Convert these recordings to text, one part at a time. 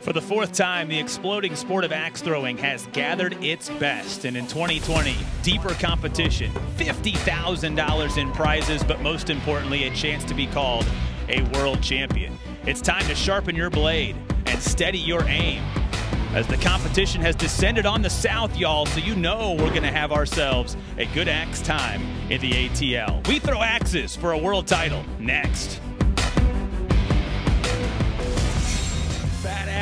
For the fourth time, the exploding sport of axe throwing has gathered its best. And in 2020, deeper competition, $50,000 in prizes, but most importantly, a chance to be called a world champion. It's time to sharpen your blade and steady your aim. As the competition has descended on the South, y'all, so you know we're going to have ourselves a good axe time in the ATL. We throw axes for a world title next.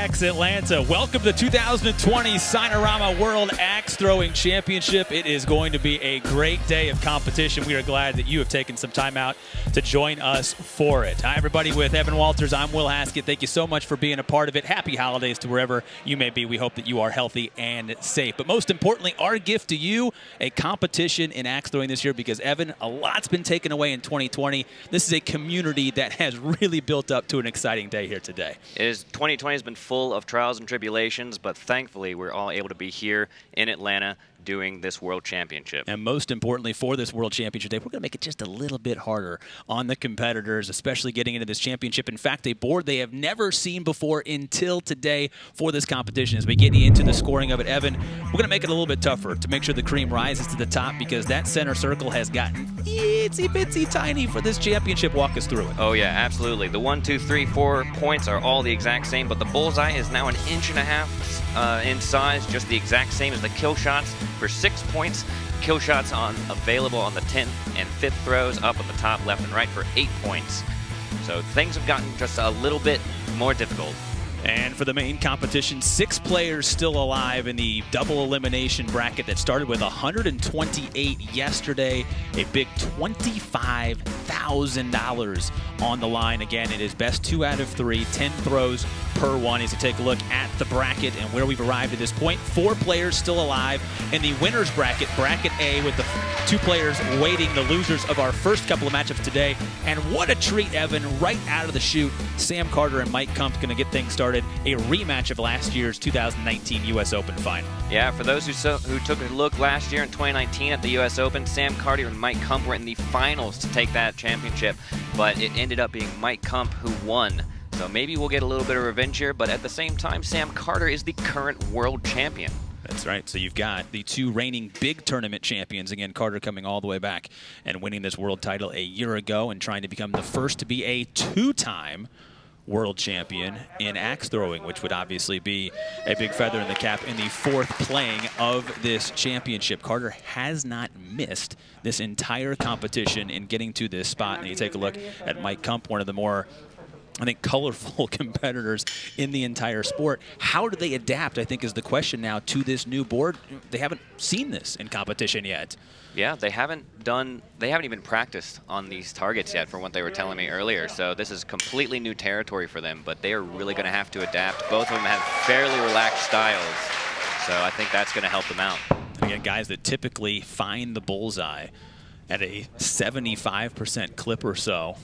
Axe Atlanta. Welcome to the 2020 Signarama World Axe Throwing Championship. It is going to be a great day of competition. We are glad that you have taken some time out to join us for it. Hi, everybody. With Evan Walters, I'm Will Haskett. Thank you so much for being a part of it. Happy holidays to wherever you may be. We hope that you are healthy and safe. But most importantly, our gift to you, a competition in axe throwing this year because, Evan, a lot's been taken away in 2020. This is a community that has really built up to an exciting day here today. It is 2020 has been full of trials and tribulations, but thankfully we're all able to be here in Atlanta doing this World Championship. And most importantly for this World Championship Day, we're going to make it just a little bit harder on the competitors, especially getting into this championship. In fact, a board they have never seen before until today for this competition. As we get into the scoring of it, Evan, we're going to make it a little bit tougher to make sure the cream rises to the top because that center circle has gotten itsy bitsy tiny for this championship. Walk us through it. Oh, yeah, absolutely. The one, two, three, four points are all the exact same, but the bullseye is now an inch and a half uh, in size, just the exact same as the kill shots for six points. Kill shots on available on the 10th and 5th throws up on the top left and right for eight points. So things have gotten just a little bit more difficult. And for the main competition, six players still alive in the double elimination bracket that started with 128 yesterday. A big $25,000 on the line. Again, it is best two out of three, 10 throws per one. As you take a look at the bracket and where we've arrived at this point, four players still alive in the winner's bracket, bracket A, with the two players waiting, the losers of our first couple of matchups today. And what a treat, Evan, right out of the chute. Sam Carter and Mike Kump going to get things started a rematch of last year's 2019 U.S. Open final. Yeah, for those who, so, who took a look last year in 2019 at the U.S. Open, Sam Carter and Mike Kump were in the finals to take that championship, but it ended up being Mike Kump who won. So maybe we'll get a little bit of revenge here, but at the same time, Sam Carter is the current world champion. That's right. So you've got the two reigning big tournament champions. Again, Carter coming all the way back and winning this world title a year ago and trying to become the first to be a two-time world champion in axe throwing, which would obviously be a big feather in the cap in the fourth playing of this championship. Carter has not missed this entire competition in getting to this spot. And you take a look at Mike Kump, one of the more I think, colorful competitors in the entire sport. How do they adapt, I think, is the question now to this new board. They haven't seen this in competition yet. Yeah, they haven't done, they haven't even practiced on these targets yet from what they were telling me earlier. So this is completely new territory for them, but they are really going to have to adapt. Both of them have fairly relaxed styles. So I think that's going to help them out. Again, guys that typically find the bullseye at a 75% clip or so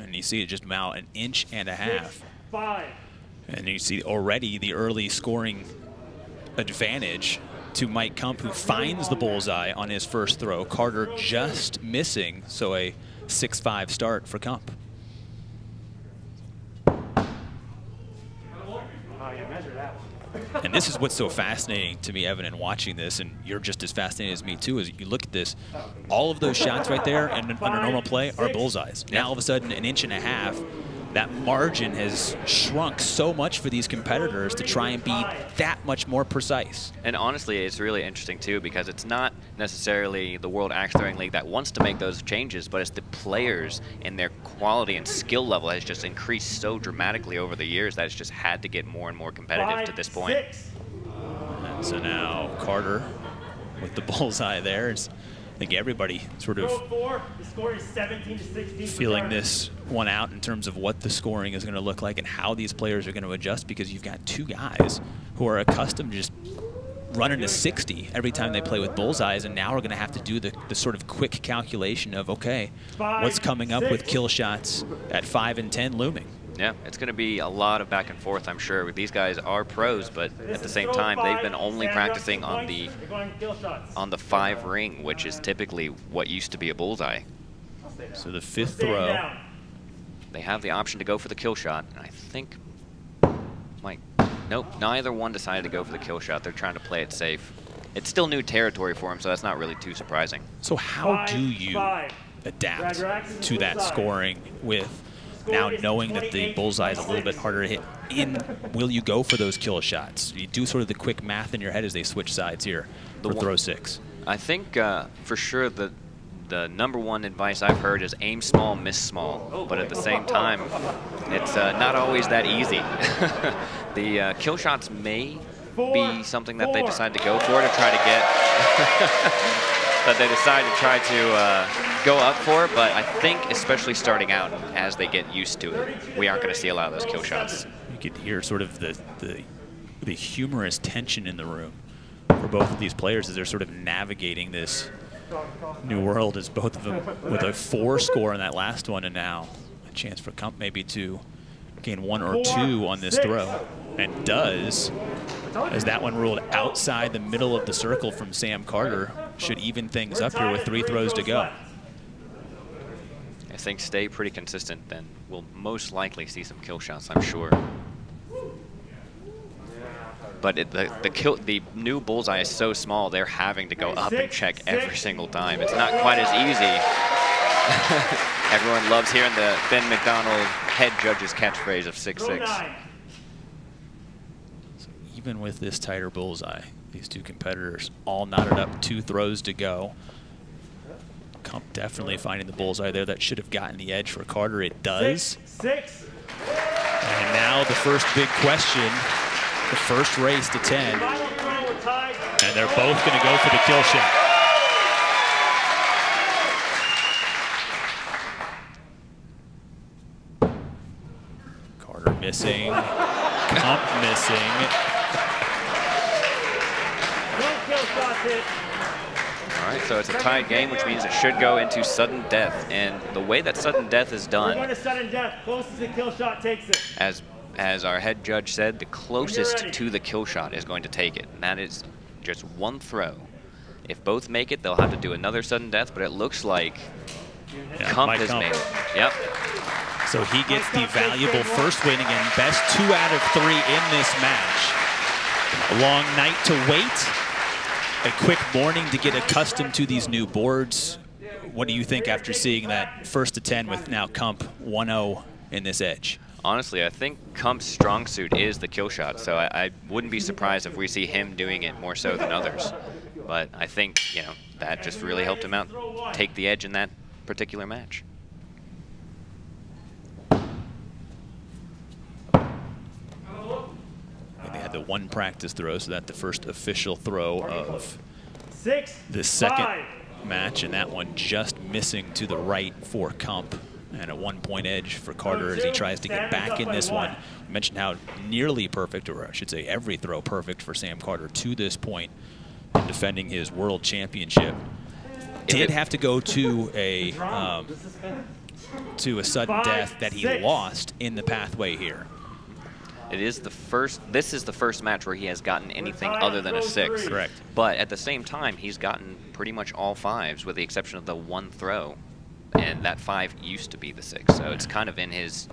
and you see it just about an inch and a half. Six, five. And you see already the early scoring advantage to Mike Kump, who finds the bullseye on his first throw. Carter just missing, so a 6-5 start for Kump. and this is what's so fascinating to me, Evan, in watching this, and you're just as fascinated as me too, is you look at this, all of those shots right there and under normal play are bullseyes. Now all of a sudden, an inch and a half, that margin has shrunk so much for these competitors to try and be that much more precise. And honestly, it's really interesting too because it's not necessarily the World Axe Throwing League that wants to make those changes, but it's the players and their quality and skill level has just increased so dramatically over the years that it's just had to get more and more competitive Five, to this point. And so now Carter with the bullseye there. It's, I think everybody sort of feeling this one out in terms of what the scoring is going to look like and how these players are going to adjust because you've got two guys who are accustomed to just running to 60 every time they play with bullseyes, and now we're going to have to do the, the sort of quick calculation of, okay, what's coming up with kill shots at 5 and 10 looming? Yeah, it's going to be a lot of back and forth, I'm sure. These guys are pros, but at the same time, they've been only practicing on the on the five ring, which is typically what used to be a bullseye. So the fifth throw. They have the option to go for the kill shot, and I think Mike Nope, neither one decided to go for the kill shot. They're trying to play it safe. It's still new territory for him, so that's not really too surprising. So how do you adapt to that scoring with now knowing that the bullseye is a little bit harder to hit in, will you go for those kill shots? You do sort of the quick math in your head as they switch sides here The for one- throw six. I think uh, for sure the the number one advice I've heard is aim small, miss small. But at the same time, it's uh, not always that easy. the uh, kill shots may be something that they decide to go for to try to get. that they decide to try to uh, go up for, but I think especially starting out as they get used to it, we aren't going to see a lot of those kill shots. You could hear sort of the, the, the humorous tension in the room for both of these players as they're sort of navigating this new world as both of them with a four score in that last one and now a chance for Kump maybe to gain one or two on this throw and does as that one ruled outside the middle of the circle from Sam Carter should even things up here with three throws to go. I think stay pretty consistent, then we'll most likely see some kill shots, I'm sure. But it, the the kill the new bullseye is so small, they're having to go up and check every single time. It's not quite as easy. Everyone loves hearing the Ben McDonald head judge's catchphrase of 6-6. So even with this tighter bullseye, these two competitors all knotted up, two throws to go. Kump definitely finding the bullseye there. That should have gotten the edge for Carter. It does. Six. And now the first big question, the first race to 10, Final throw, we're tied. and they're both going to go for the kill shot. Carter missing, Kump missing. No kill shots hit. All right, so it's a tied game, which means it should go into sudden death. And the way that sudden death is We're done, going to sudden death. Closest to kill shot takes it. as as our head judge said, the closest to the kill shot is going to take it. And that is just one throw. If both make it, they'll have to do another sudden death, but it looks like Yeah, Kump Mike has Kump. made it. Yep. So he gets the valuable first win again. Best two out of three in this match. A long night to wait. A quick morning to get accustomed to these new boards. What do you think after seeing that first to 10 with now Kump 1-0 in this edge? Honestly, I think Kump's strong suit is the kill shot, so I, I wouldn't be surprised if we see him doing it more so than others. But I think, you know, that just really helped him out take the edge in that particular match. And they had the one practice throw, so that the first official throw of Six. the second Five. match, and that one just missing to the right for Kump. And a one-point edge for Carter as he tries to get back in this one. We mentioned how nearly perfect, or I should say every throw perfect for Sam Carter to this point in defending his world championship. Did have to go to a um, to a sudden death that he lost in the pathway here. It is the first, this is the first match where he has gotten anything other than a six. Correct. But at the same time, he's gotten pretty much all fives with the exception of the one throw. And that five used to be the six. So it's kind of in his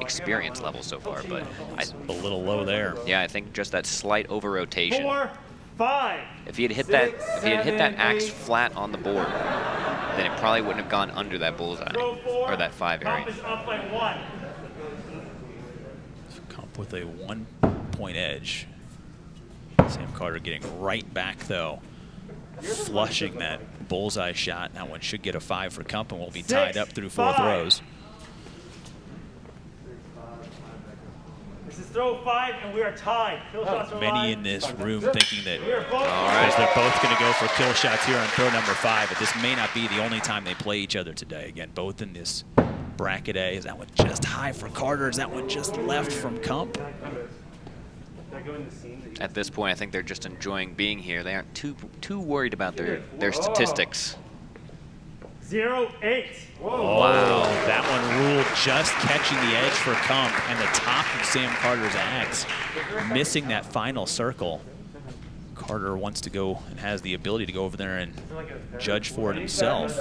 experience level so far. But I, A little low there. yeah, I think just that slight over rotation. Four. Five. If he had hit that, if he had hit that axe eight. flat on the board, then it probably wouldn't have gone under that bullseye or that five area. Kump is up by one. Kump with a one-point edge. Sam Carter getting right back, though. Flushing that bullseye shot. That one should get a five for Kump, and we'll be tied up through four five. throws. This is throw five, and we are tied. Kill shots are Many live. in this room thinking that We are both. because they're both going to go for kill shots here on throw number five, but this may not be the only time they play each other today. Again, both in this bracket A. Is that one just high for Carter? Is that one just left from Kump? At this point, I think they're just enjoying being here. They aren't too too worried about their their statistics. Zero eight. Whoa. Wow, that one ruled just catching the edge for Kump and the top of Sam Carter's axe, missing that final circle. Carter wants to go and has the ability to go over there and judge for it himself.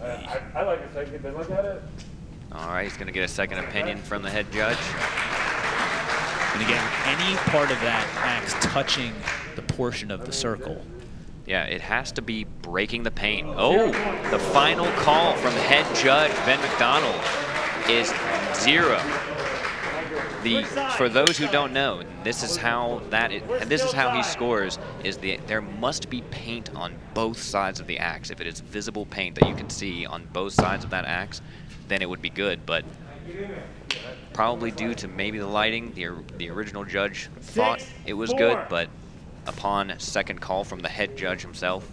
Uh, I, I like a second to look at it. All right, he's going to get a second opinion from the head judge. And again, any part of that axe touching the portion of the circle. Yeah, it has to be breaking the paint. Oh, the final call from head judge Ben McDonald is zero. The for those who don't know, this is how that is, and this is how he scores. Is the there must be paint on both sides of the axe. If it is visible paint that you can see on both sides of that axe, then it would be good. But probably due to maybe the lighting, the the original judge thought it was good, but upon second call from the head judge himself,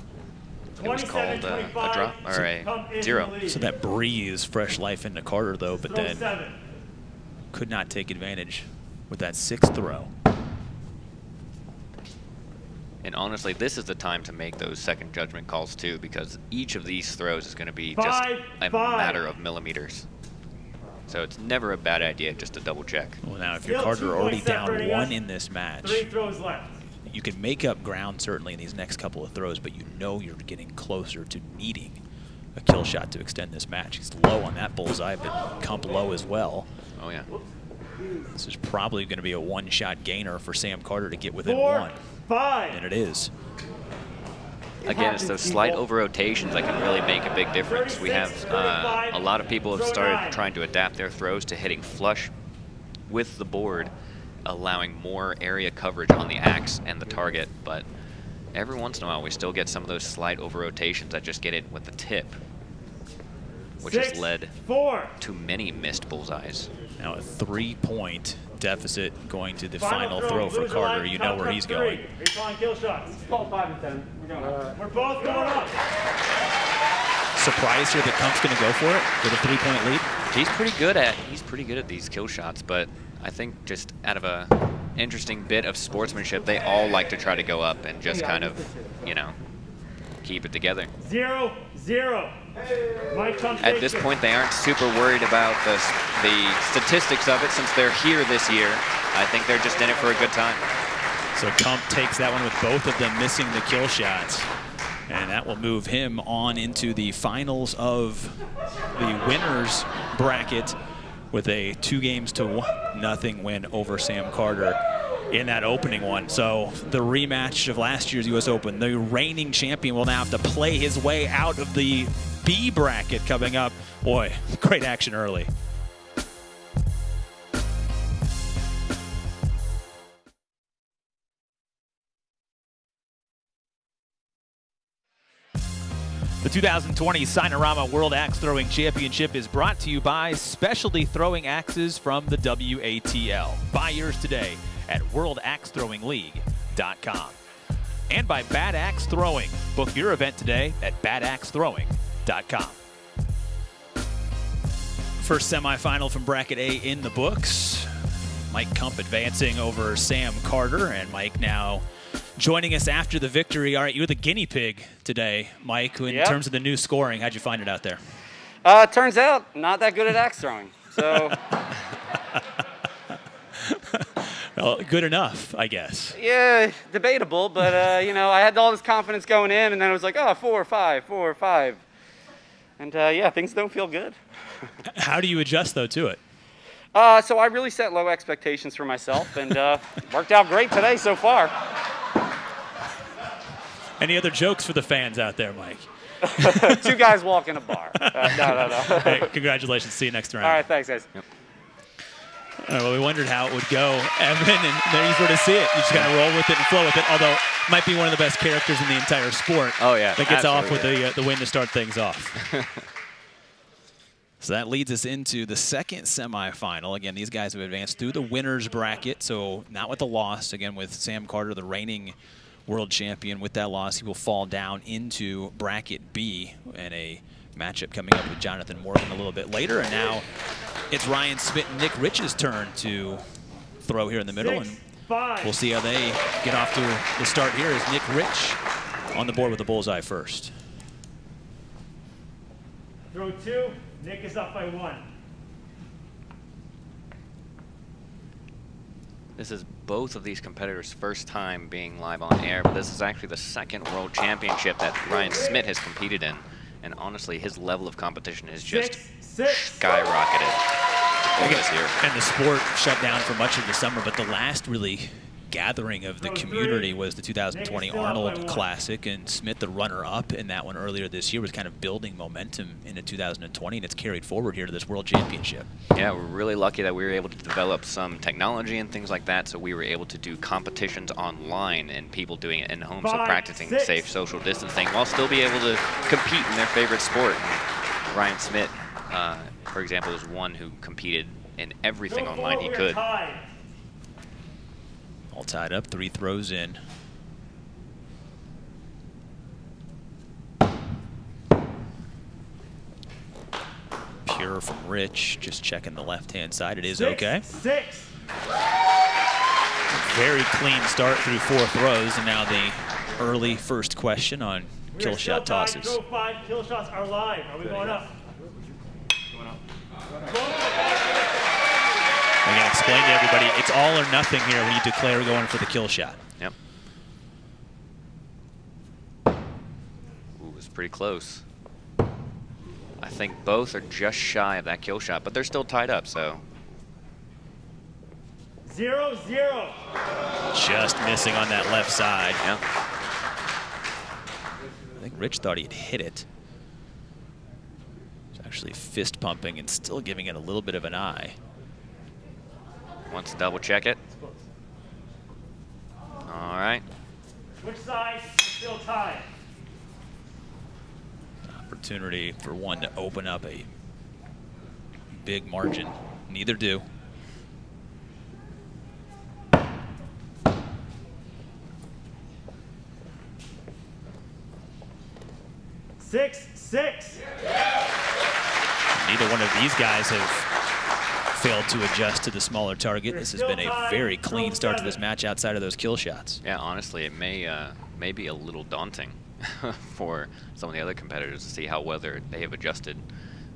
it was called uh, a drop or a zero. So that breathes fresh life into Carter, though, but then could not take advantage with that sixth throw. And honestly, this is the time to make those second judgment calls too, because each of these throws is going to be just a five. matter of millimeters. So it's never a bad idea just to double check. Well, now if you're Still Carter already down one in this match, Three throws left. you can make up ground certainly in these next couple of throws, but you know you're getting closer to needing a kill shot to extend this match. He's low on that bullseye, but Kump low as well. Oh yeah. This is probably going to be a one-shot gainer for Sam Carter to get within Four, one, five. and it is. Again, it's those slight over rotations that can really make a big difference. We have uh, a lot of people have started trying to adapt their throws to hitting flush with the board, allowing more area coverage on the axe and the target. But every once in a while, we still get some of those slight over rotations that just get it with the tip, which Six, has led four. to many missed bullseyes. Now a three-point deficit going to the Final, final throw for Carter. line, You know where he's three. going. Are you calling kill shots? Call five and ten. We're going up. We're both going up. Surprised here that Kump's going to go for it with a three-point lead. He's pretty good at he's pretty good at these kill shots, but I think just out of a interesting bit of sportsmanship, they all like to try to go up and just kind of, you know, keep it together. Zero, zero. At this point, they aren't super worried about the the statistics of it since they're here this year. I think they're just in it for a good time. So Kump takes that one with both of them missing the kill shots. And that will move him on into the finals of the winners bracket with a two games to one nothing win over Sam Carter in that opening one. So the rematch of last year's U.S. Open, the reigning champion will now have to play his way out of the B bracket coming up. Boy, great action early. The 2020 Signarama World Axe Throwing Championship is brought to you by Specialty Throwing Axes from the WATL. Buy yours today at worldaxethrowingleague.com. And by Bad Axe Throwing. Book your event today at badaxethrowing.com. First semifinal from Bracket A in the books. Mike Kump advancing over Sam Carter, and Mike now joining us after the victory. All right, you're the guinea pig today, Mike. In Yep. terms of the new scoring, how'd you find it out there? Uh, turns out, not that good at axe throwing. So, Well, good enough, I guess. yeah, debatable, but, uh, you know, I had all this confidence going in, and then it was like, oh, four, five, four, five. And, uh, yeah, things don't feel good. How do you adjust though to it? Uh, so I really set low expectations for myself, and uh, worked out great today so far. Any other jokes for the fans out there, Mike? Two guys walk in a bar. Uh, no, no, no. Hey, congratulations. See you next round. All right, thanks, guys. All right, well, we wondered how it would go, Evan, and there you sort of see it. You just kind of roll with it and flow with it. Although, it might be one of the best characters in the entire sport. Oh, yeah, that gets off with absolutely. the uh, the win to start things off. so that leads us into the second semifinal. Again, these guys have advanced through the winners bracket, so not with the loss. Again, with Sam Carter, the reigning world champion, with that loss, he will fall down into bracket B and a matchup coming up with Jonathan Morgan a little bit later. And now it's Ryan Smit and Nick Rich's turn to throw here in the middle. Six, and five. We'll see how they get off to the start here as Nick Rich on the board with the bullseye first. Throw two. Nick is up by one. This is both of these competitors' first time being live on air, but this is actually the second world championship that Ryan Smit has competed in. And honestly, his level of competition has just Six, six. skyrocketed. over this year. And the sport shut down for much of the summer, but the last really gathering of the community was the 2020 Arnold Classic, and Smit, the runner-up in that one earlier this year, was kind of building momentum into 2020, and it's carried forward here to this World Championship. Yeah, we're really lucky that we were able to develop some technology and things like that, so we were able to do competitions online and people doing it in home, so practicing six. safe social distancing while still be able to compete in their favorite sport. Ryan Smit, uh, for example, is one who competed in everything Throw online he could. tied. All tied up, three throws in. Pure from Rich, just checking the left-hand side. It is Six, okay. Six. Very clean start through four throws, and now the early first question on We kill shot tosses. Throw five. Kill shots are live. Are we going up? Again, explain to everybody, it's all or nothing here when you declare going for the kill shot. Yep. Ooh, it was pretty close. I think both are just shy of that kill shot, but they're still tied up, so Zero, zero. Just missing on that left side. yeah. I think Rich thought he'd hit it. He's actually fist pumping and still giving it a little bit of an eye. Wants to double check it. All right. Which side? Still tied. Opportunity for one to open up a big margin. Neither do. Six, six. Neither one of these guys have failed to adjust to the smaller target. This has been a very clean start to this match outside of those kill shots. Yeah, honestly, it may uh, may be a little daunting for some of the other competitors to see how well they're- have adjusted.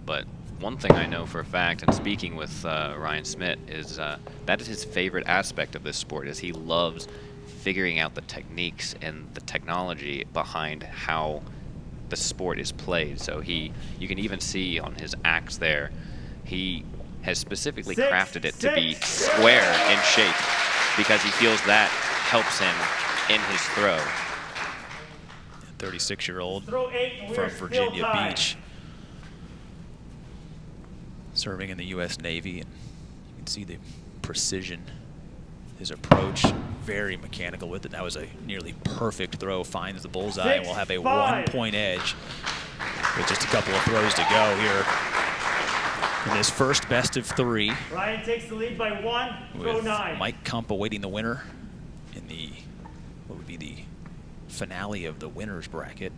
But one thing I know for a fact, and speaking with uh, Ryan Smit, is uh, that is his favorite aspect of this sport. Is he loves figuring out the techniques and the technology behind how the sport is played. So he, you can even see on his axe there, he has specifically Six, crafted it to be square in shape because he feels that helps him in his throw. 36-year-old Throw eight. and we from Virginia. Beach, serving in the U.S. Navy. And you can see the precision, his approach, very mechanical with it. That was a nearly perfect throw, finds the bullseye, and will have a one-point edge with just a couple of throws to go here in this first best of three Ryan takes the lead by one. Throw nine. Mike Kump awaiting the winner in the, what would be the finale of the winner's bracket.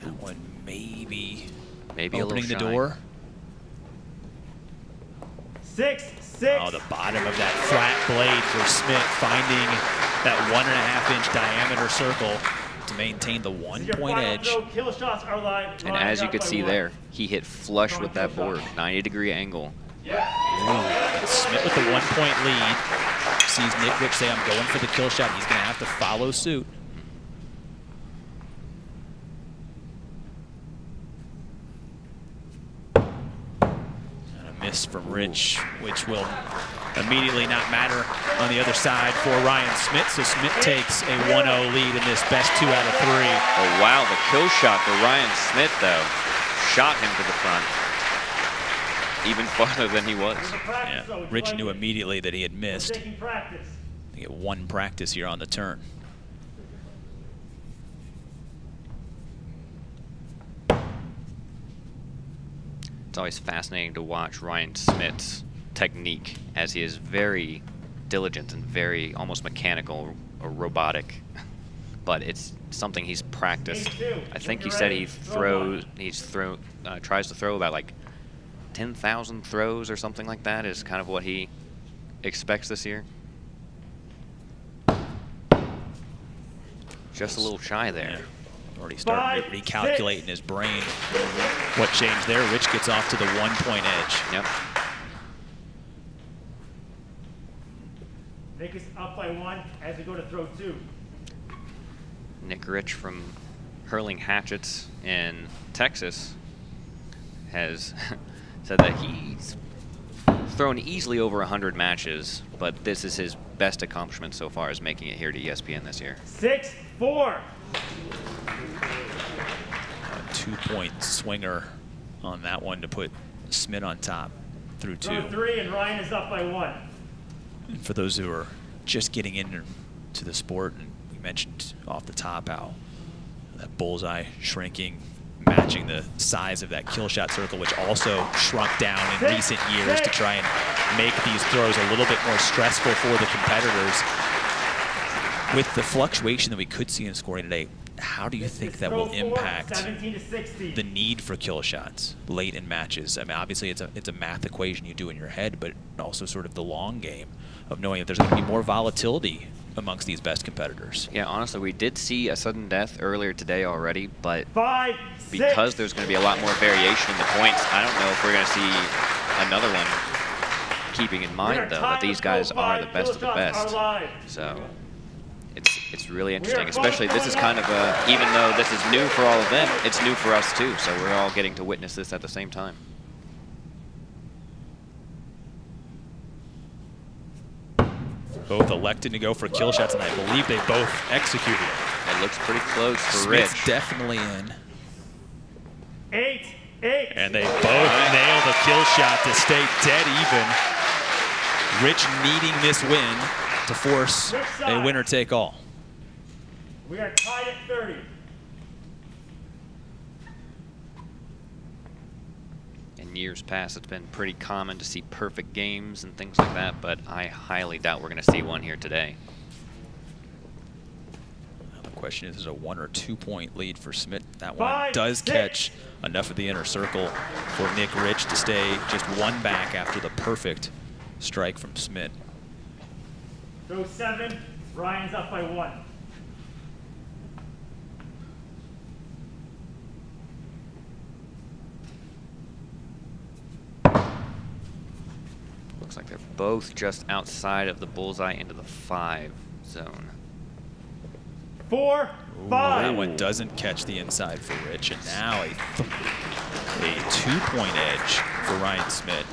That one maybe, Maybe a opening the little shy. door. Six, six. Oh, the bottom of that flat blade for Smit finding that one and a half inch diameter circle to maintain the one This is your point edge. Kill shots are live. And as you could see one. there, he hit flush with that board, 90 degree angle. Ooh, Smit with the one point lead. Sees Nick Rich say, I'm going for the kill shot. He's going to have to follow suit. Miss from Rich, which will immediately not matter on the other side for Ryan Smit. So Smit takes a 1-0 lead in this best two out of three. Oh, wow, the kill shot for Ryan Smit, though, shot him to the front. Even farther than he was. There's a practice, Yeah, though. Would you Rich knew immediately that he had missed. taking practice. They get one practice here on the turn. It's always fascinating to watch Ryan Smit's technique as he is very diligent and very almost mechanical or robotic. But it's something he's practiced. I think he said he throws, one. he's throw, uh, tries to throw about like 10,000 throws or something like that is kind of what he expects this year. Just a little shy there. Yeah. Already starting to Five, recalculate six. in his brain what changed there. Rich gets off to the one point edge. Yep. Make us up by one as we go to throw two. Nick Rich from hurling hatchets in Texas, has said that he's thrown easily over 100 matches, but this is his best accomplishment so far is making it here to ESPN this year. Six, four. A two-point swinger on that one to put Smit on top through two. Three, and Ryan is up by one. And for those who are just getting into the sport, and we mentioned off the top how that bullseye shrinking, matching the size of that kill shot circle, which also shrunk down in recent years to try and make these throws a little bit more stressful for the competitors. With the fluctuation that we could see in scoring today, how do you This think that will impact 17 to 16. the need for kill shots late in matches. I mean, obviously it's a it's a math equation you do in your head, but also sort of the long game of knowing that there's going to be more volatility amongst these best competitors. Yeah, honestly, we did see a sudden death earlier today already, but Five, because six. there's going to be a lot more variation in the points, I don't know if we're going to see another one. Keeping in mind, though, that these guys are the best of the best. So it's it's really interesting, especially this is kind of a even though this is new for all of them, it's new for us too. So we're all getting to witness this at the same time. Both elected to go for kill shots, and I believe they both executed it. It looks pretty close for Smit's Rich. definitely in. Eight, eight. And they both nailed a kill shot to stay dead even. Rich needing this win to force a winner take all. We are tied at 30. In years past, it's been pretty common to see perfect games and things like that, but I highly doubt we're going to see one here today. Now the question is, is a one or two point lead for Smit. That one Five, does six. catch enough of the inner circle for Nick Rich to stay just one back after the perfect strike from Smit. Throw seven. Ryan's up by one. Looks like they're both just outside of the bullseye into the five zone. Four, Well, five. that one doesn't catch the inside for Rich, and now a, th a two-point edge for Ryan Smit.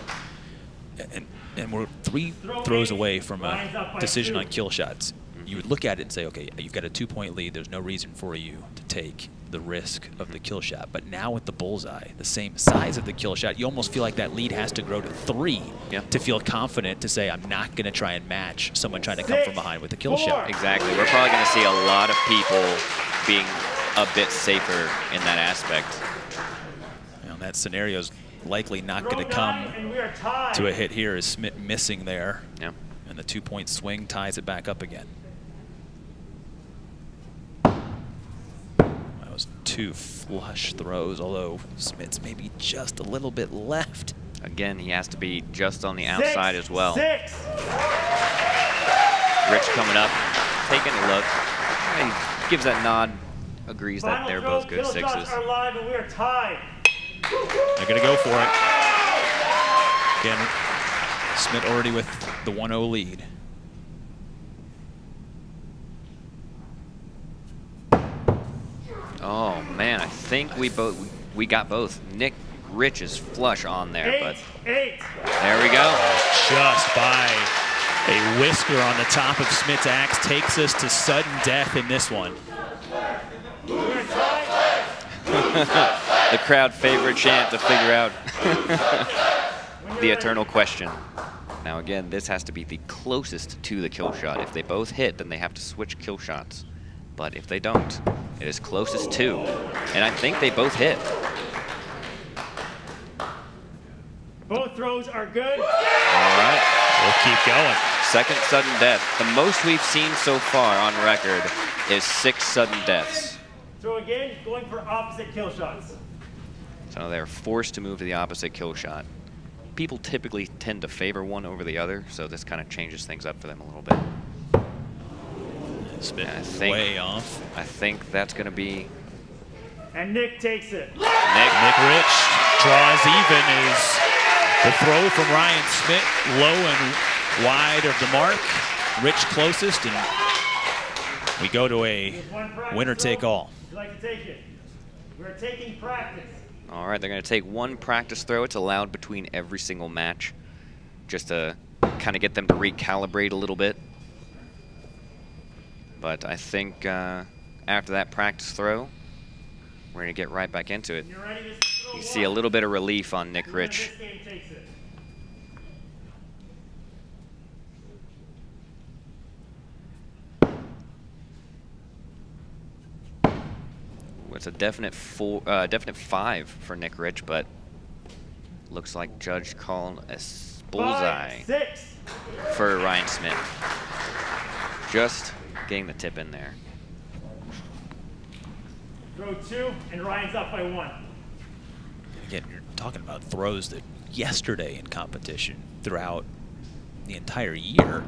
And, and we're three throws away from a decision on kill shots. You would look at it and say, okay, you've got a two-point lead. There's no reason for you to take the risk of the kill shot. But now with the bullseye, the same size of the kill shot, you almost feel like that lead has to grow to three Yeah. to feel confident to say, I'm not going to try and match someone trying to come from behind with the kill four. shot. Exactly. We're probably going to see a lot of people being a bit safer in that aspect. You know, that scenario's likely not going to come nine, and we are tied. to a hit here is Smit missing there, Yeah. and the two-point swing ties it back up again. Was two flush throws, although Smit's maybe just a little bit left. Again, he has to be just on the Six, outside as well. Six. Rich coming up, taking a look. He gives that nod, agrees that they're throw, both good kill shots sixes. are live, and we are tied. They're going to go for it. Again, Smit already with the 1-0 lead. Oh man, I think we both we got both. Nick Rich is flush on there, Eight, but eight. there we go. Just by a whisker on the top of Smit's axe takes us to sudden death in this one. We are tied. The crowd favorite chant to figure out the eternal question. Now again, this has to be the closest to the kill shot. If they both hit, then they have to switch kill shots. But if they don't, it is closest to. And I think they both hit. Both throws are good. All right. We'll keep going. Second sudden death. The most we've seen so far on record is six sudden deaths. So again, going for opposite kill shots. So they're forced to move to the opposite kill shot. People typically tend to favor one over the other, so this kind of changes things up for them a little bit. Smit I think- way off. I think that's going to be And Nick takes it. Nick. Nick Rich draws even is the throw from Ryan Smit low and wide of the mark. Rich closest and we go to a winner take all. Would like to take it? We're taking practice. All right, they're going to take one practice throw. It's allowed between every single match just to kind of get them to recalibrate a little bit. But I think uh, after that practice throw, we're going to get right back into it. You're ready, this is throw You see a little bit of relief on Nick Rich. This game takes it. It's a definite four, uh, definite five for Nick Rich, but looks like Judge called a bullseye Five, six. for Ryan Smit. Just getting the tip in there. Throw two, and Ryan's up by one. Again, you're talking about throws that yesterday in competition throughout the entire year,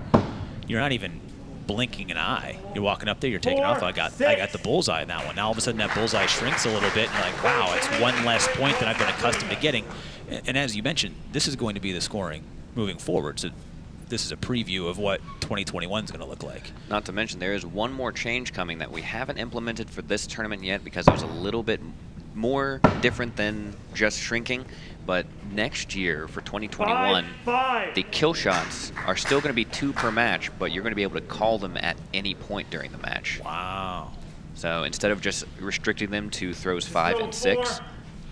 you're not even blinking an eye. You're walking up there, you're taking Four, off. I got I got the bullseye in that one. Now all of a sudden that bullseye shrinks a little bit, and you're like, wow, it's one less point than I've been accustomed to getting. And, and as you mentioned, this is going to be the scoring moving forward. So this is a preview of what 2021 is going to look like. Not to mention, there is one more change coming that we haven't implemented for this tournament yet because it was a little bit more different than just shrinking. But next year for 2021, Five, five. the kill shots are still going to be two per match, but you're going to be able to call them at any point during the match. Wow. So instead of just restricting them to throws five and six,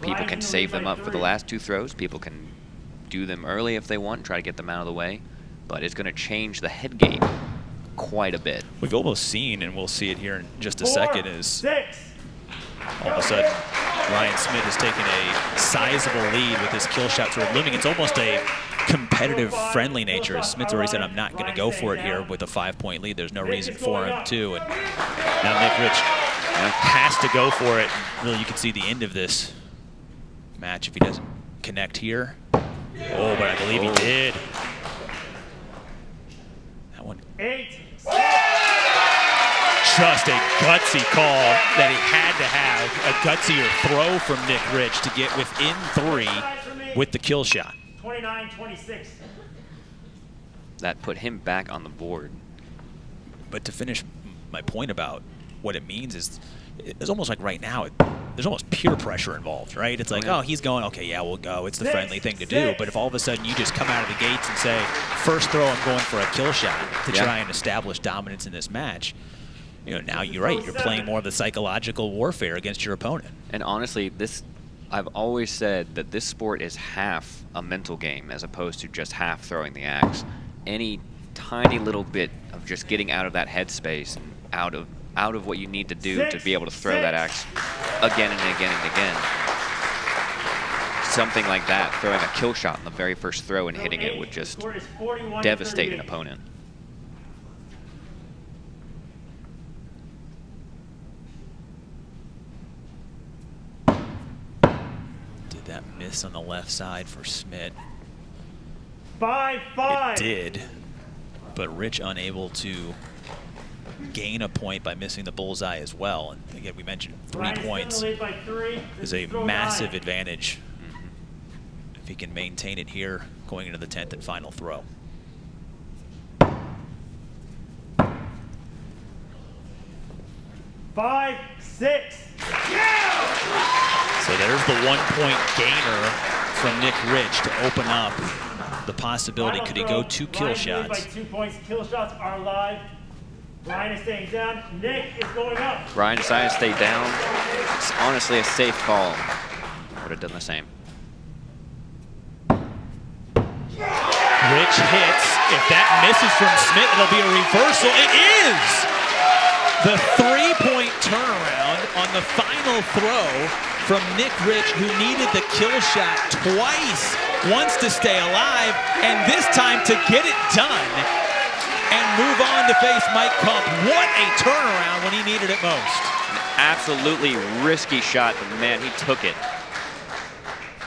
people can save them up for the last two throws. People can do them early if they want, try to get them out of the way. But it's going to change the head game quite a bit. We've almost seen, and we'll see it here in just a Four, second, is six. all of a sudden Ryan Smit has taken a sizable lead with his kill shot sort of looming. It's almost a competitive, friendly nature. As Smit's already said, I'm not going to go for it here with a five-point lead. There's no reason for him to. And now Nick Rich has to go for it. Really, you can see the end of this match if he doesn't connect here. Oh, but I believe he Oh. did. That one Eight. Just a gutsy call that he had to have. A gutsier throw from Nick Rich to get within three with the kill shot. 29, 26. That put him back on the board. But to finish my point about what it means is it's almost like right now it, there's almost peer pressure involved, right? It's oh, like, yeah. oh, he's going, okay, yeah, we'll go. It's the Six, friendly thing to do. But if all of a sudden you just come out of the gates and say, first throw, I'm going for a kill shot to Yeah. try and establish dominance in this match, you know, now you're right. You're playing more of the psychological warfare against your opponent. And honestly, this I've always said that this sport is half a mental game as opposed to just half throwing the axe. Any tiny little bit of just getting out of that headspace and out of out of what you need to do to be able to throw that axe again and again and again. Something like that, throwing a kill shot in the very first throw and hitting it would just Score is 41 to devastate an opponent. That miss on the left side for Smit? Five, five. It did, but Rich unable to gain a point by missing the bullseye as well. And again, we mentioned three Ryan's points three. is a massive nine. advantage if he can maintain it here going into the 10th and final throw. Five, six. So there's the one point gainer from Nick Rich to open up the possibility. Final Could he go two kill Ryan's shots? by two points. Kill shots are live. Ryan is staying down. Nick is going up. Ryan decided to stay down. It's honestly a safe call. Would have done the same. Rich hits. If that misses from Smit, it'll be a reversal. It is! The three-point turnaround on the final throw from Nick Rich, who needed the kill shot twice, once to stay alive, and this time to get it done and move on to face Mike Kump. What a turnaround when he needed it most. Absolutely risky shot, but man, he took it.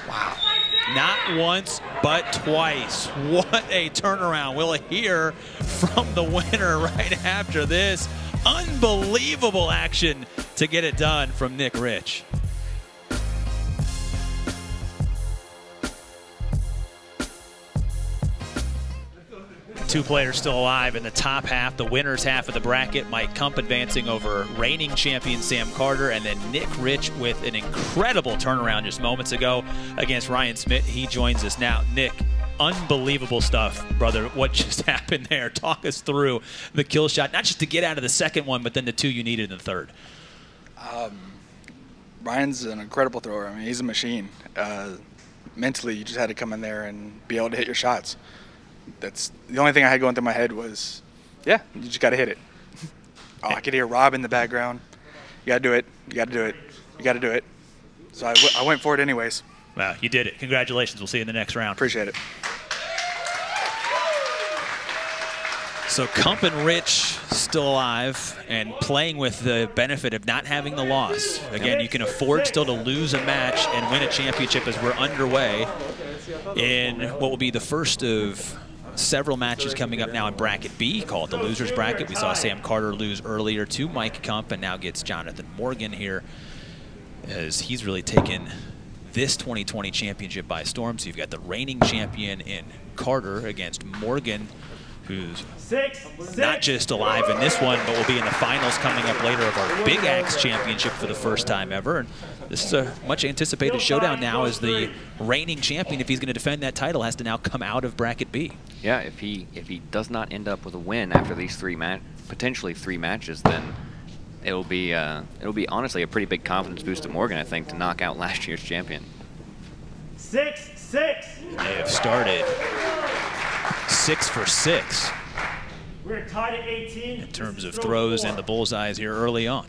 Wow. Not once, but twice. What a turnaround. We'll hear from the winner right after this. Unbelievable action to get it done from Nick Rich. two players still alive in the top half, the winner's half of the bracket. Mike Kump advancing over reigning champion Sam Carter, and then Nick Rich with an incredible turnaround just moments ago against Ryan Smit. He joins us now. Nick, unbelievable stuff, brother. What just happened there? Talk us through the kill shot, not just to get out of the second one, but then the two you needed in the third. Ryan's an incredible thrower. I mean, he's a machine. Uh, mentally, you just had to come in there and be able to hit your shots. That's the only thing I had going through my head was, yeah, you just got to hit it. oh, I could hear Rob in the background. You got to do it. You got to do it. You got to do it. So I, w- I went for it anyways. Wow, you did it. Congratulations. We'll see you in the next round. Appreciate it. So Kump and Rich still alive and playing with the benefit of not having the loss. Again, you can afford still to lose a match and win a championship as we're underway in what will be the first of several matches coming up now in bracket B called the losers bracket. We saw Sam Carter lose earlier to Mike Kump and now gets Jonathan Morgan here as he's really taken this 2020 championship by storm. So you've got the reigning champion in Carter against Morgan, who's Six, six. not just alive in this one, but will be in the finals coming up later of our Big Axe Championship for the first time ever. And this is a much anticipated showdown now as the reigning champion, if he's going to defend that title, has to now come out of bracket B. Yeah, if he if he does not end up with a win after these three match, potentially three matches, then it'll be uh, it'll be honestly a pretty big confidence boost to Morgan, I think, to knock out last year's champion. Six, six. They have started six for six We're tied at 18. in terms of throws and the bullseyes here early on.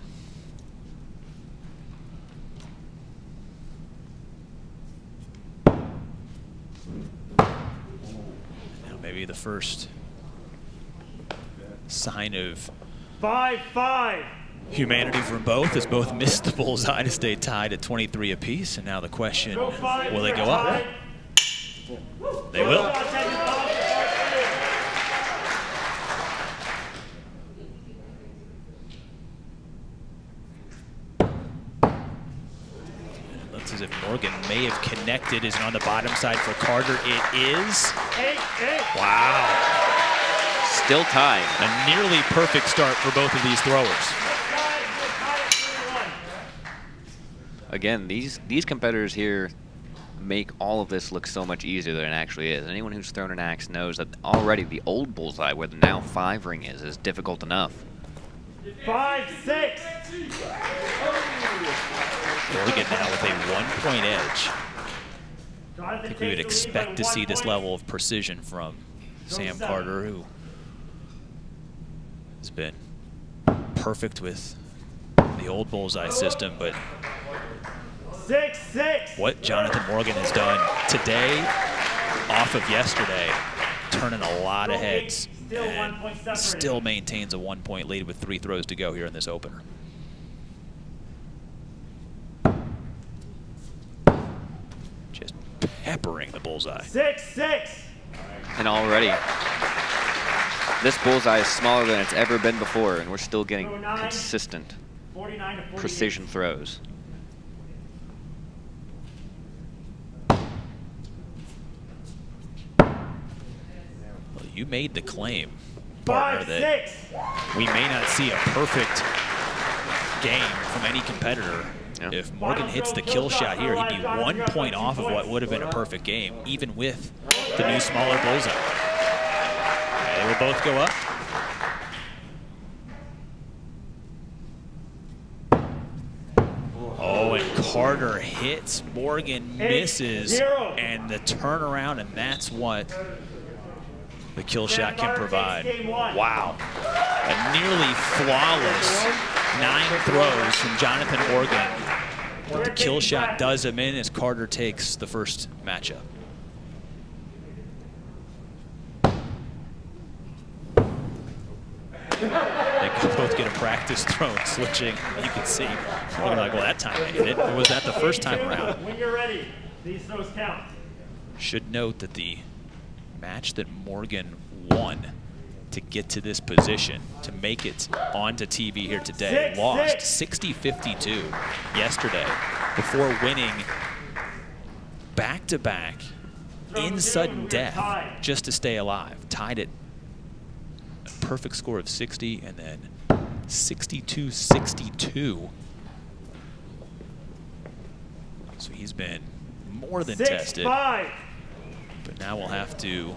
Now maybe the first sign of Five, five. Humanity from both as both missed the bullseye to stay tied at 23 apiece. And now the question, will they go up? They will. Shots at the top. Looks as if Morgan may have connected. Is it on the bottom side for Carter? It is. Eight, eight. Wow. Still tied. A nearly perfect start for both of these throwers. Tied, we're tied at three, one. Again, these these competitors here make all of this look so much easier than it actually is. Anyone who's thrown an axe knows that already the old bullseye, where the now five ring is, is difficult enough. Five, six. Morgan now with a one-point edge. I I think we would expect to see this level of precision from Sam Carter, who has been perfect with the old bullseye system, but Six, six. what Jonathan Morgan has done today off of yesterday, turning a lot of heads Still point and still maintains a one-point lead with three throws to go here in this opener. Just peppering the bullseye. Six, six. And already, this bullseye is smaller than it's ever been before, and we're still getting consistent 49 to precision throws. You made the claim, partner, Five, that six. we may not see a perfect game from any competitor. Yeah. If Morgan hits the kill shot here, he'd be one point off of what would have been a perfect game, even with the new smaller bullseye. They will both go up. Oh, and Carter hits, Morgan misses, and the turnaround, and that's what the kill shot can provide. Wow. A nearly flawless nine throws from Jonathan Morgan. But the kill shot does him in as Carter takes the first matchup. They could both get a practice throw switching. You can see. Morgan like, well, that time I hit it. Or was that the first time around? When you're ready, these throws count. Should note that the match that Morgan won to get to this position, to make it onto TV here today, Six, lost 60-52 yesterday before winning back-to-back From in sudden death just to stay alive. Tied at perfect score of 60 and then 62-62. So he's been more than Six, tested. five. But now we'll have to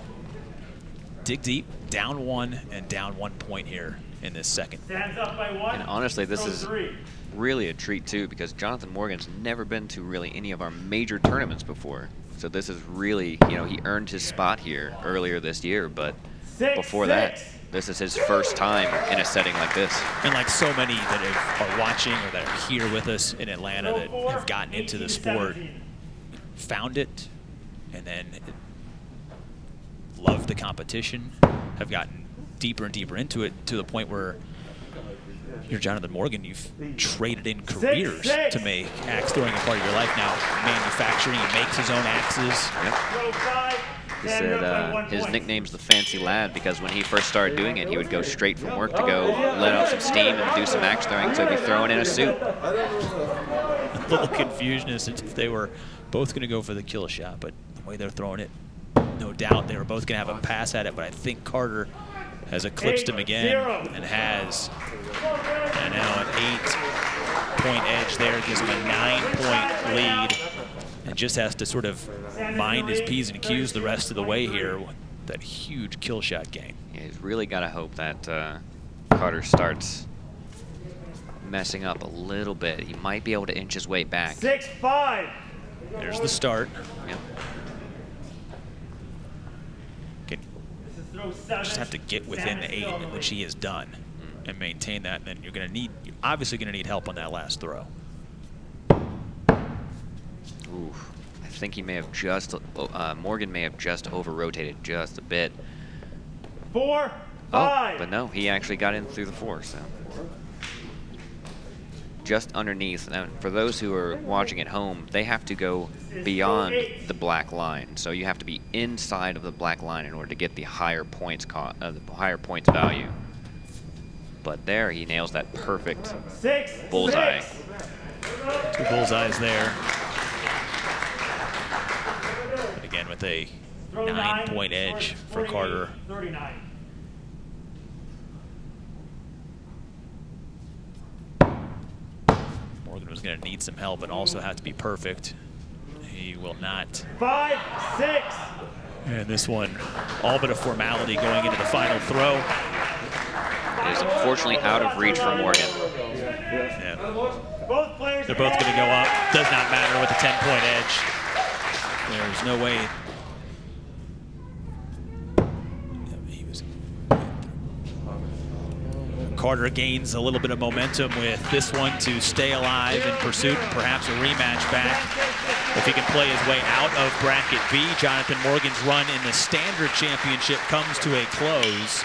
dig deep, down one and down one point here in this second. Stands up by one. And honestly, this is three. really a treat too because Jonathan Morgan's never been to really any of our major tournaments before. So this is really, you know, he earned his spot here earlier this year, but Six, before that, this is his first time in a setting like this. And like so many that have, are watching or that are here with us in Atlanta that have gotten into the sport, found it, and then loved the competition, have gotten deeper and deeper into it to the point where you're Jonathan Morgan, you've traded in careers six. to make axe throwing a part of your life now. Manufacturing, he makes his own axes. Throw five. He said uh, his point. nickname's the Fancy Lad because when he first started doing it, he would go straight from work to go let out some steam and do some axe throwing, so he'd be throwing in a suit. A little confusion as if they were both going to go for the kill shot, but the way they're throwing it, no doubt they were both going to have a pass at it, but I think Carter has eclipsed him again Zero. and has and now an eight-point edge there gives him a nine-point lead and just has to sort of mind his P's and Q's the rest of the way here with that huge kill shot game. Yeah, he's really got to hope that uh, Carter starts messing up a little bit. He might be able to inch his way back. Six, five. There's the start. Yep. Can This is throw seven. Just have to get within the eight, which he has done, and maintain that. And then you're going to need, you're obviously going to need help on that last throw. Ooh, I think he may have just, uh, Morgan may have just over-rotated just a bit. Four, Oh, five. but no, he actually got in through the four, so. Just underneath. Now, for those who are watching at home, they have to go beyond the black line. So you have to be inside of the black line in order to get the higher points co- uh, the higher points value. But there, he nails that perfect Six, bullseye. six. Two bullseyes there. Again, with a nine-point edge for Carter. 39. Morgan was going to need some help and also have to be perfect. He will not. Five, six. And this one, all but a formality going into the final throw. It is unfortunately out of reach for Morgan. Yeah. They're both going to go up. Does not matter with a 10-point edge. There's no way. He was. Carter gains a little bit of momentum with this one to stay alive in pursuit, perhaps a rematch back. If he can play his way out of bracket B, Jonathan Morgan's run in the standard championship comes to a close.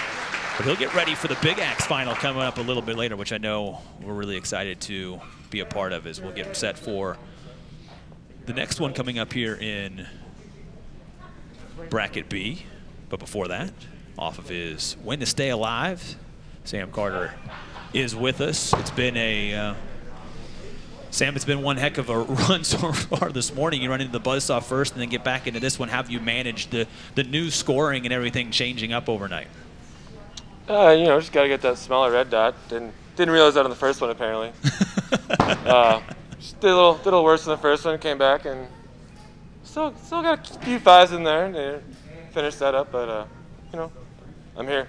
But he'll get ready for the Big Axe final coming up a little bit later, which I know we're really excited to be a part of as we'll get set for the next one coming up here in bracket B. But before that, off of his win to stay alive, Sam Carter is with us. It's been a uh, Sam, it's been one heck of a run so far this morning. You run into the buzzsaw first and then get back into this one. How have you managed the, the new scoring and everything changing up overnight? Uh, you know, just gotta get that smaller red dot. Didn't didn't realize that on the first one apparently. uh, just did a little did a little worse than the first one. Came back and still still got a few fives in there. And finished that up, but uh, you know, I'm here.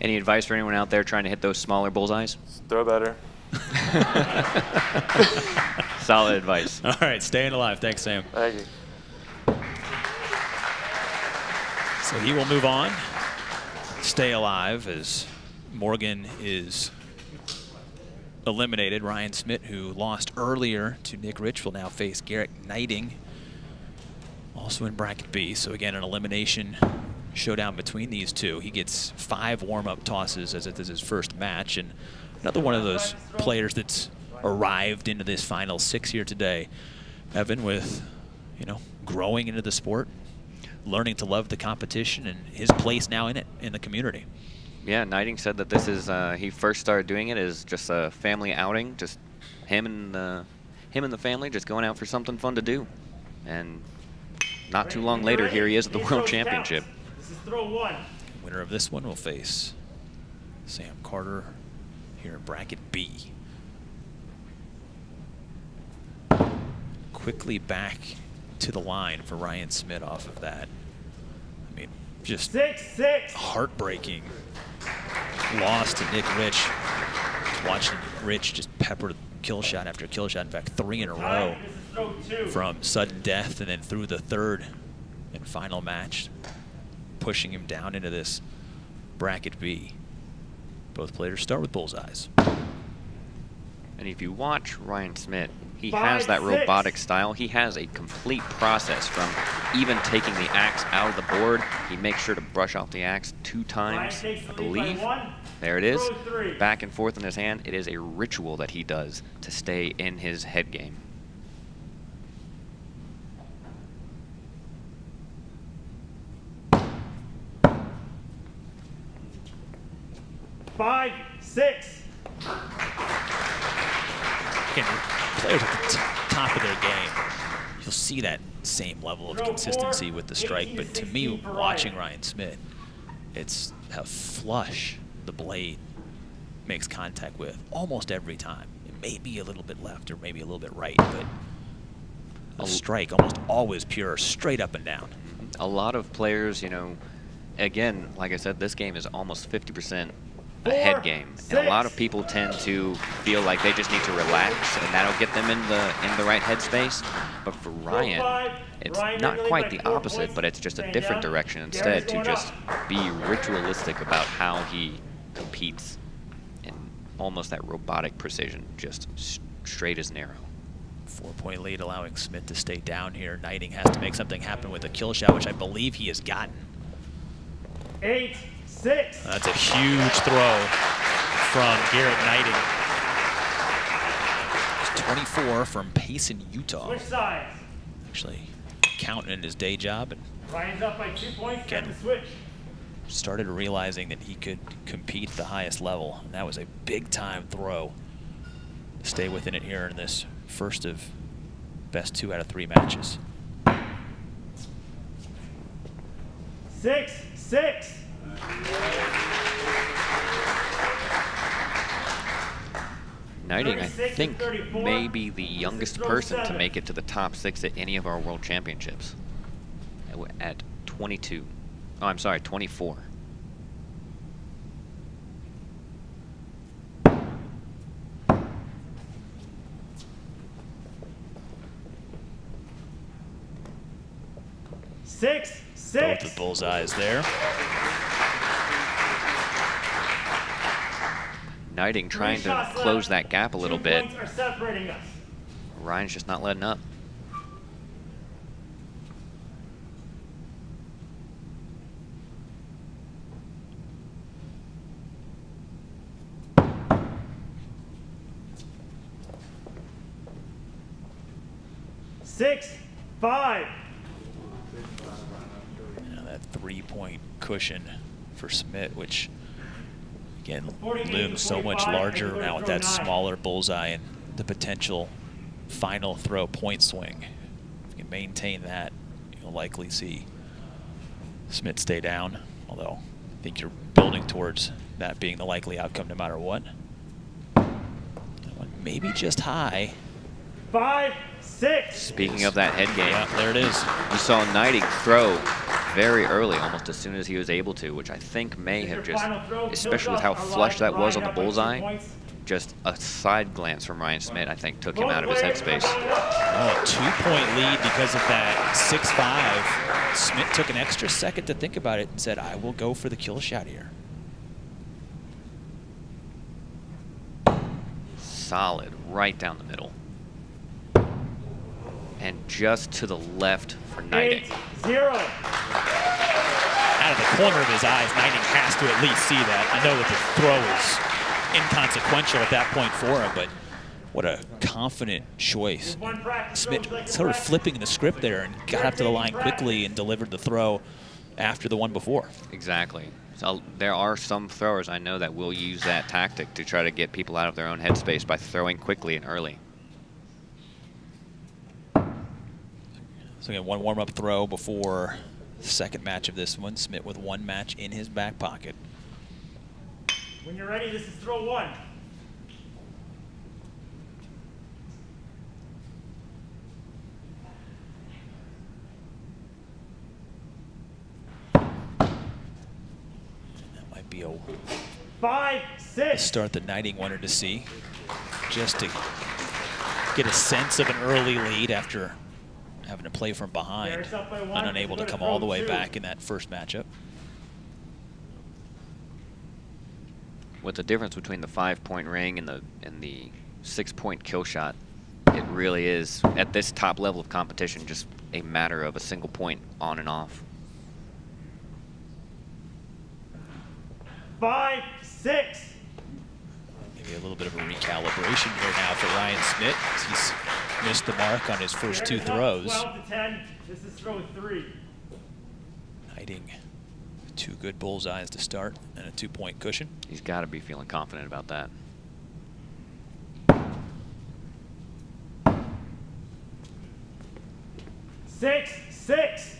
Any advice for anyone out there trying to hit those smaller bullseyes? Throw better. Solid advice. All right, staying alive. Thanks, Sam. Thank you. So he will move on, stay alive as Morgan is eliminated. Ryan Smit, who lost earlier to Nick Rich, will now face Garrett Gneiting, also in bracket B. So again, an elimination showdown between these two. He gets five warm-up tosses as it is his first match, and another one of those players that's arrived into this final six here today. Evan with, you know, growing into the sport, learning to love the competition and his place now in it in the community. Yeah, Gneiting said that this is uh, he first started doing it as just a family outing, just him and the him and the family just going out for something fun to do, and not too long later, here he is at the World Championship. Throw one. Winner of this one will face Sam Carter here in bracket B. Quickly back to the line for Ryan Smit off of that. I mean, just Six, six. heartbreaking loss to Nick Rich. Watching Rich just pepper kill shot after kill shot. In fact, three in a row Time. This is throw two. from sudden death and then through the third and final match, pushing him down into this bracket B. Both players start with bullseyes. And if you watch Ryan Smit, he Five, has that six. robotic style. He has a complete process from even taking the axe out of the board. He makes sure to brush off the axe two times, takes I believe. There it is. Back and forth in his hand. It is a ritual that he does to stay in his head game. Five, six. Again, players at the t- top of their game, you'll see that same level of consistency with the strike. But to me, watching Ryan. Ryan Smit, it's how flush the blade makes contact with almost every time. It may be a little bit left or maybe a little bit right, but a strike almost always pure, straight up and down. Mm-hmm. A lot of players, you know, again, like I said, this game is almost 50% a head Four, game, and a lot of people tend to feel like they just need to relax, and that'll get them in the in the right headspace. But for Ryan, it's Ryan not quite the opposite, but it's just a different down. direction instead to just up. be ritualistic about how he competes in almost that robotic precision, just straight as an arrow. Four point lead allowing Smit to stay down here. Gneiting has to make something happen with a kill shot, which I believe he has gotten. Eight, six. That's a huge throw from Garrett Gneiting. 24 from Payson, Utah. Switch sides. Actually counting in his day job and Ryan's up by two points. Again. Got the switch. started realizing that he could compete at the highest level. And that was a big time throw stay within it here in this first of best two out of three matches. Six, six. Gneiting, I think, may be the youngest person to make it to the top six at any of our world championships. At- At 22. Oh, I'm sorry, 24. Six, six. Both six. with bullseyes there. Gneiting Three trying to shots left. close that gap a little Two bit. are us. Ryan's just not letting up. Six, five. Now that three point cushion for Smith, which again 48 looms so much larger now with that smaller bullseye and the potential final throw point swing. If you can maintain that, you'll likely see Smit stay down, although I think you're building towards that being the likely outcome no matter what. Maybe just high. Five, six. Speaking of that head game, Yeah, there it is. you saw Gneiting throw very early, almost as soon as he was able to, which I think may have just, especially with how flush that was on the up by two bullseye, just a side glance from Ryan Smit, I think, took him out of his headspace. Oh, a two-point lead because of that 6-5. Smit took an extra second to think about it and said, I will go for the kill shot here. Solid, right down the middle. And just to the left for Gneiting. Eight, zero. Out of the corner of his eyes, Gneiting has to at least see that. I know that the throw is inconsequential at that point for him, but what a confident choice. Smit sort of flipping the script there and got up to the line quickly and delivered the throw after the one before. Exactly. So there are some throwers I know that will use that tactic to try to get people out of their own headspace by throwing quickly and early. So again, one warm-up throw before the second match of this one. Smit with one match in his back pocket. When you're ready, this is throw one. That might be a Five, six. start that Gneiting wanted to see, just to get a sense of an early lead after having to play from behind Bears up by one. and unable to come all the way back in that first matchup. With the difference between the five-point ring and the and the six-point kill shot, it really is at this top level of competition just a matter of a single point on and off. Five, six. Maybe a little bit of a recalibration here now for Ryan Smit. as He's missed the mark on his first two throws. 12 to 10. This is throw three. Gneiting two good bullseyes to start and a two-point cushion. He's got to be feeling confident about that. Six, six.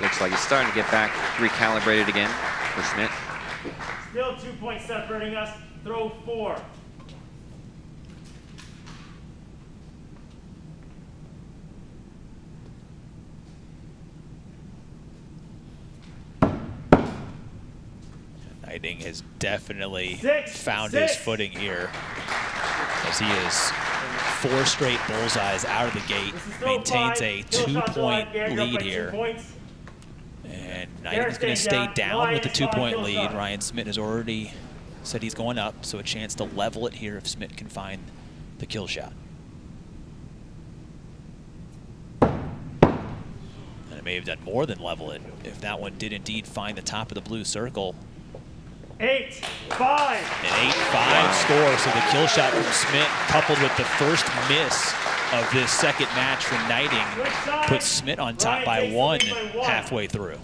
Looks like he's starting to get back recalibrated again for Smit. Still two points separating us. Throw four. Gneiting has definitely Six, found six. his footing here as he is four straight bullseyes out of the gate, is maintains five. a two-point alive. Garrett's up lead here. points. And Garrett Gneiting's going to stay down. down with the two-point lead. Ryan Smit has already said he's going up, so a chance to level it here if Smit can find the kill shot. And it may have done more than level it if that one did indeed find the top of the blue circle. Eight, five. An 8-5 score, so the kill shot from Smit coupled with the first miss of this second match from Gneiting puts Smit on top by one by one. halfway through.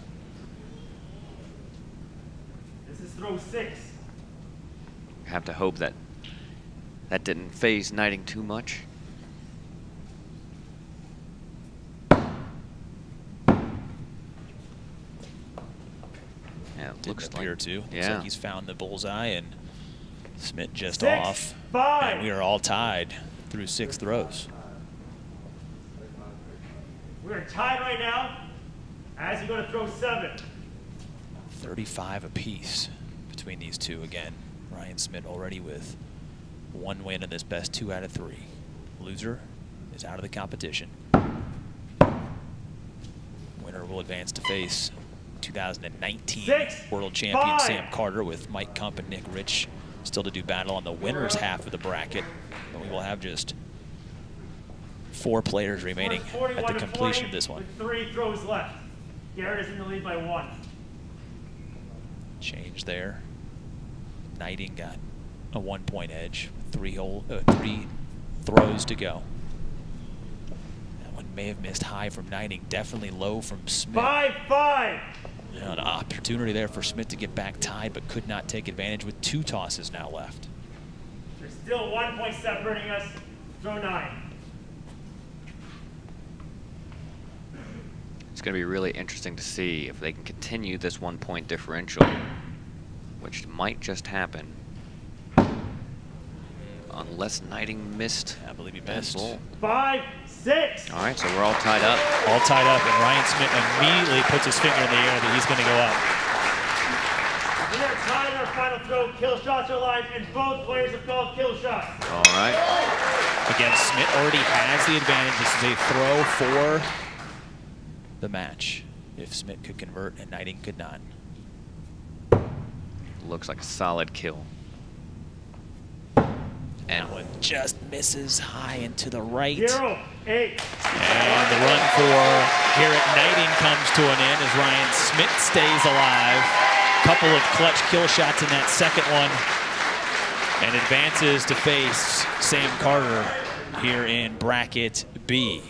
This is throw six. Have to hope that that didn't phase Gneiting too much. Yeah, it Didn't looks appear like to. Looks Yeah. like he's found the bullseye and Smit just Six, off. five. And we are all tied through six throws. We are tied right now as you go to throw seven. 35 apiece between these two again. Ryan Smit already with one win in this best two out of three. Loser is out of the competition. Winner will advance to face 2019 Six, world champion five. Sam Carter with Mike Kump and Nick Rich still to do battle on the winner's half of the bracket. But we will have just four players remaining at the completion 40 of this one. Three throws left. Garrett is in the lead by one. change there. Gneiting got a one-point edge, three hole, uh, three throws to go. That one may have missed high from Gneiting, definitely low from Smit. Five, five. You an opportunity there for Smit to get back tied, but could not take advantage with two tosses now left. There's still one point separating us. Throw nine. It's going to be really interesting to see if they can continue this one point differential, which might just happen. Unless Gneiting missed I believe he missed. bull. Five, six. All right, so we're all tied up. All tied up, and Ryan Smit immediately puts his finger in the air that he's going to go up. We are tied in our final throw. Kill shots are live, and both players have called kill shots. All right. Again, Smit already has the advantage. This is a throw for the match. If Smit could convert and Gneiting could not. Looks like a solid kill. And That one just misses high and to the right. Zero, eight. And the run for Garrett Gneiting comes to an end as Ryan Smit stays alive. Couple of clutch kill shots in that second one. And advances to face Sam Carter here in bracket B.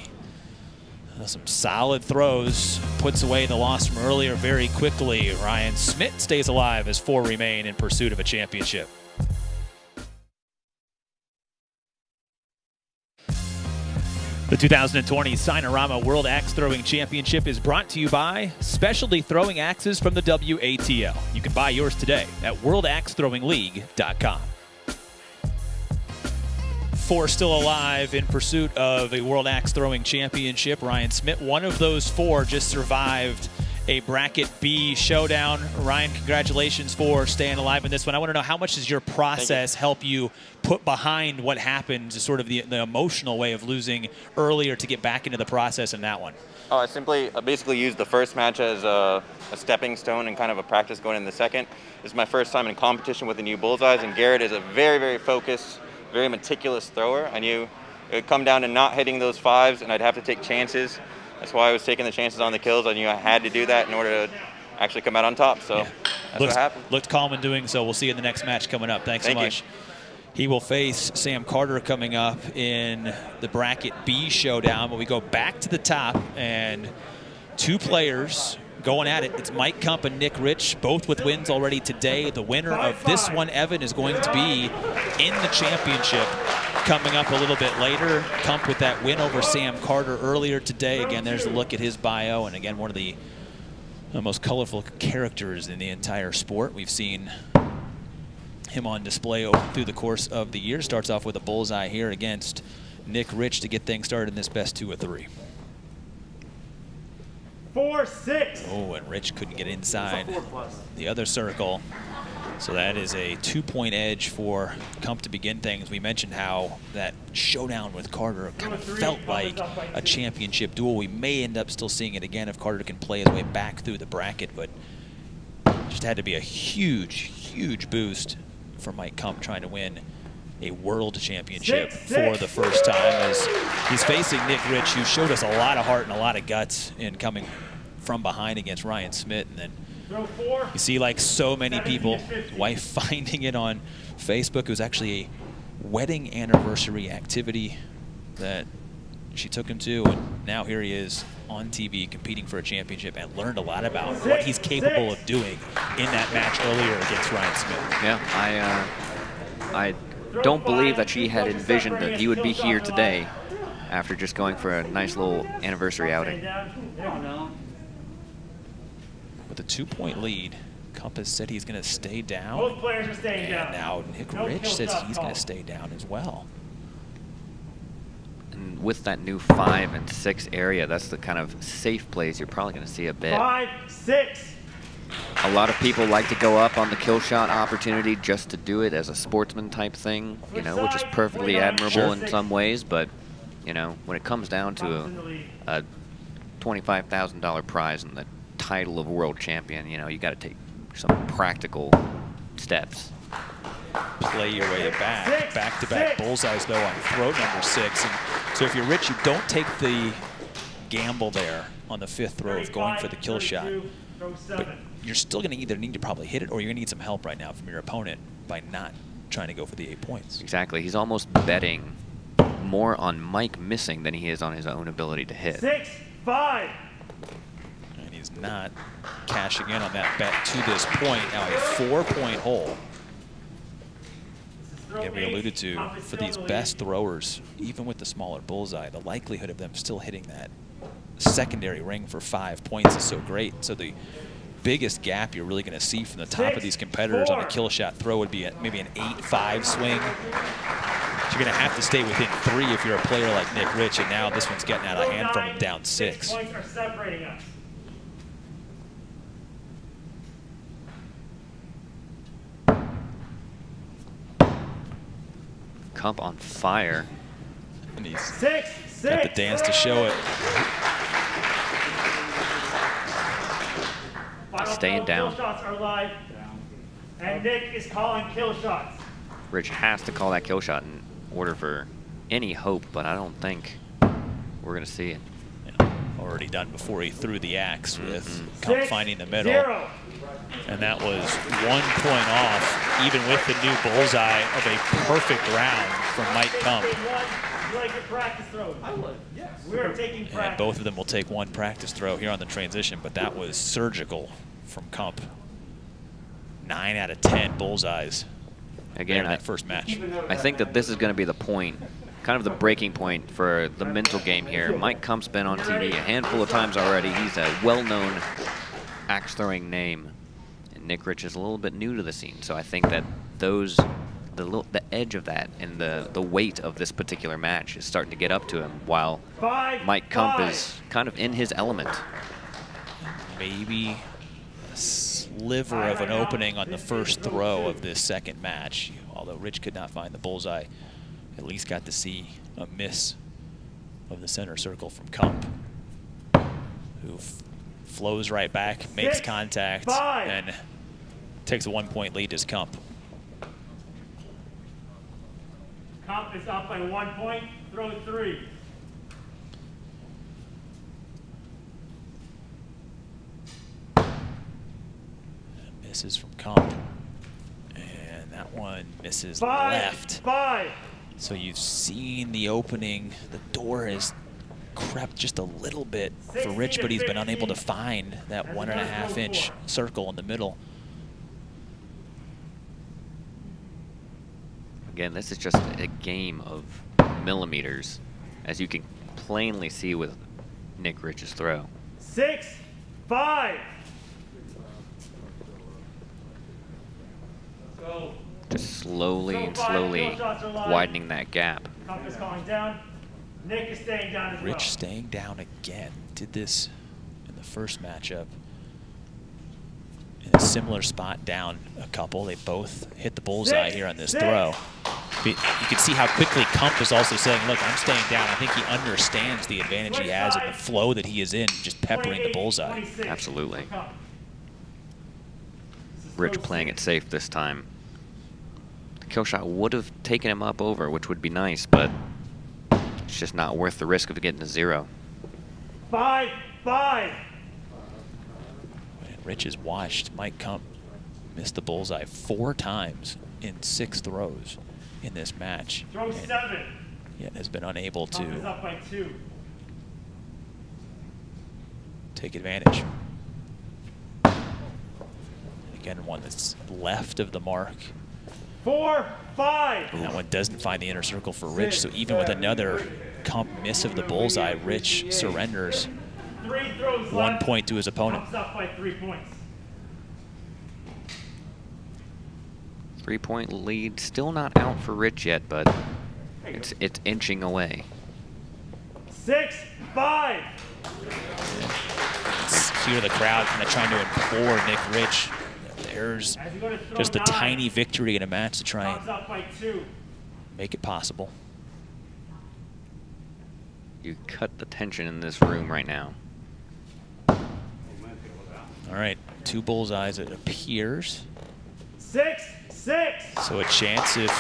Some solid throws, puts away the loss from earlier very quickly. Ryan Smit stays alive as four remain in pursuit of a championship. The 2020 Signarama World Axe Throwing Championship is brought to you by Specialty Throwing Axes from the WATL. You can buy yours today at worldaxethrowingleague.com. Four still alive in pursuit of a World Axe Throwing Championship. Ryan Smit, one of those four, just survived a bracket B showdown. Ryan, congratulations for staying alive in this one. I want to know how much does your process you. help you put behind what happened, sort of the, the emotional way of losing earlier to get back into the process in that one? Oh, I simply I basically used the first match as a, a, stepping stone and kind of a practice going in the second. This is my first time in competition with the new Bullseyes, and Garrett is a very, very focused, very meticulous thrower. I knew it would come down to not hitting those fives, and I'd have to take chances that's why I was taking the chances on the kills. I knew I had to do that in order to actually come out on top. So yeah. that's Looks, what happened. Looked calm in doing so. We'll see you in the next match coming up. Thanks Thank so much. You. He will face Sam Carter coming up in the bracket B showdown. But we go back to the top and two players going at it. It's Mike Kump and Nick Rich, both with wins already today. The winner of this one, Evan, is going to be in the championship coming up a little bit later. Kump with that win over Sam Carter earlier today. Again, there's a look at his bio, and again, one of the, most colorful characters in the entire sport. We've seen him on display through the course of the year. Starts off with a bullseye here against Nick Rich to get things started in this best two or three. Four, six. Oh, and Rich couldn't get inside the other circle. So that is a two-point edge for Kump to begin things. We mentioned how that showdown with Carter kind of felt like a championship duel. We may end up still seeing it again if Carter can play his way back through the bracket, but just had to be a huge, huge boost for Mike Kump trying to win a world championship six, six. for the first time as he's facing Nick Rich, who showed us a lot of heart and a lot of guts in coming from behind against Ryan Smit. And then you see, like so many people, wife finding it on Facebook. It was actually a wedding anniversary activity that she took him to, and now here he is on TV competing for a championship and learned a lot about what he's capable of doing in that match earlier against Ryan Smit. Yeah, I, uh, I don't believe that she had envisioned that he would be here today after just going for a nice little anniversary outing with a two-point lead. Compass said he's going to stay down. Both players are staying and down. now Nick no Rich says he's going to stay down as well. And with that new five and six area, that's the kind of safe plays you're probably going to see a bit. Five, six. A lot of people like to go up on the kill shot opportunity just to do it as a sportsman type thing, you know, which is perfectly admirable in some ways, but, you know, when it comes down to a, a $25,000 prize and the title of world champion, you know, you got to take some practical steps. Play your way back. Back-to-back bullseyes, though, on throw number six. And so if you're Rich, you don't take the gamble there on the fifth throw of going for the kill shot. But you're still going to either need to probably hit it or you're going to need some help right now from your opponent by not trying to go for the eight points. Exactly. He's almost betting more on Mike missing than he is on his own ability to hit. Six, five he's not cashing in on that bet to this point. Now a four-point hole. Again, we alluded to, for these best throwers, even with the smaller bullseye, the likelihood of them still hitting that secondary ring for five points is so great. So the biggest gap you're really going to see from the top of these competitors on a kill shot throw would be maybe an 8-5 swing. you're going to have to stay within three if you're a player like Nick Rich, and now this one's getting out of hand from him down six. Kump on fire. And he's six, six. got the dance to show it. Staying down. Shots are live. And Nick is calling kill shots. Rich has to call that kill shot in order for any hope, but I don't think we're going to see it. Yeah, already done before he threw the axe with mm -hmm. Finding the middle. Zero. And that was one point off, even with the new bullseye of a perfect round from Mike Kump. And both of them will take one practice throw here on the transition, but that was surgical from Kump. Nine out of 10 bullseyes Again, in that first match. I think that this is going to be the point kind of the breaking point for the mental game here. Mike Kump's been on TV a handful of times already. He's a well-known axe throwing name. And Nick Rich is a little bit new to the scene. So I think that those the little, the edge of that and the the weight of this particular match is starting to get up to him while Five, Mike Kump five. is kind of in his element. Maybe a sliver of an opening on the first throw of this second match. Although Rich could not find the bullseye, at least got to see a miss of the center circle from Kump, who flows right back, makes Six, contact, five. and takes a one-point lead as Kump. Comp is up by one point. Throw three. Misses from Kump. And that one misses Five. left. Five. So you've seen the opening. The door has crept just a little bit for Rich, but he's been unable to find that one and a half inch circle in the middle. Again, this is just a game of millimeters, as you can plainly see with Nick Rich's throw. Six. Five. Let's Go. Just slowly and slowly kill shots are live. widening that gap. Kump is calling down. Nick is staying down well. Rich staying down again. Did this in the first matchup. In a similar spot down a couple. They both hit the bullseye Six, here on this six. throw. But you can see how quickly Kump is also saying, look, I'm staying down. I think he understands the advantage he has in the flow that he is in, just peppering the bullseye. Absolutely. Kump. This is Rich playing it safe this time. The kill shot would have taken him up over, which would be nice, but it's just not worth the risk of getting a zero. Five. Five. And Rich is washed. Mike Kump miss the bullseye four times in six throws in this match. Throw and seven. yet has been unable to up by two. take advantage. Again, one that's left of the mark. Four. Five. And that one doesn't find the inner circle for Rich, so even with another Kump miss of the bullseye, Rich surrenders Three throws one left. point to his opponent. Up by three points. Three point lead, still not out for Rich yet, but it's it's inching away. Six. Five. Let's hear the crowd kind of trying to implore Nick Rich. That There's As you go to throw just a tiny victory in a match to try and up by two. make it possible. You cut the tension in this room right now. All right, two bullseyes it appears. Six. Six. So a chance if,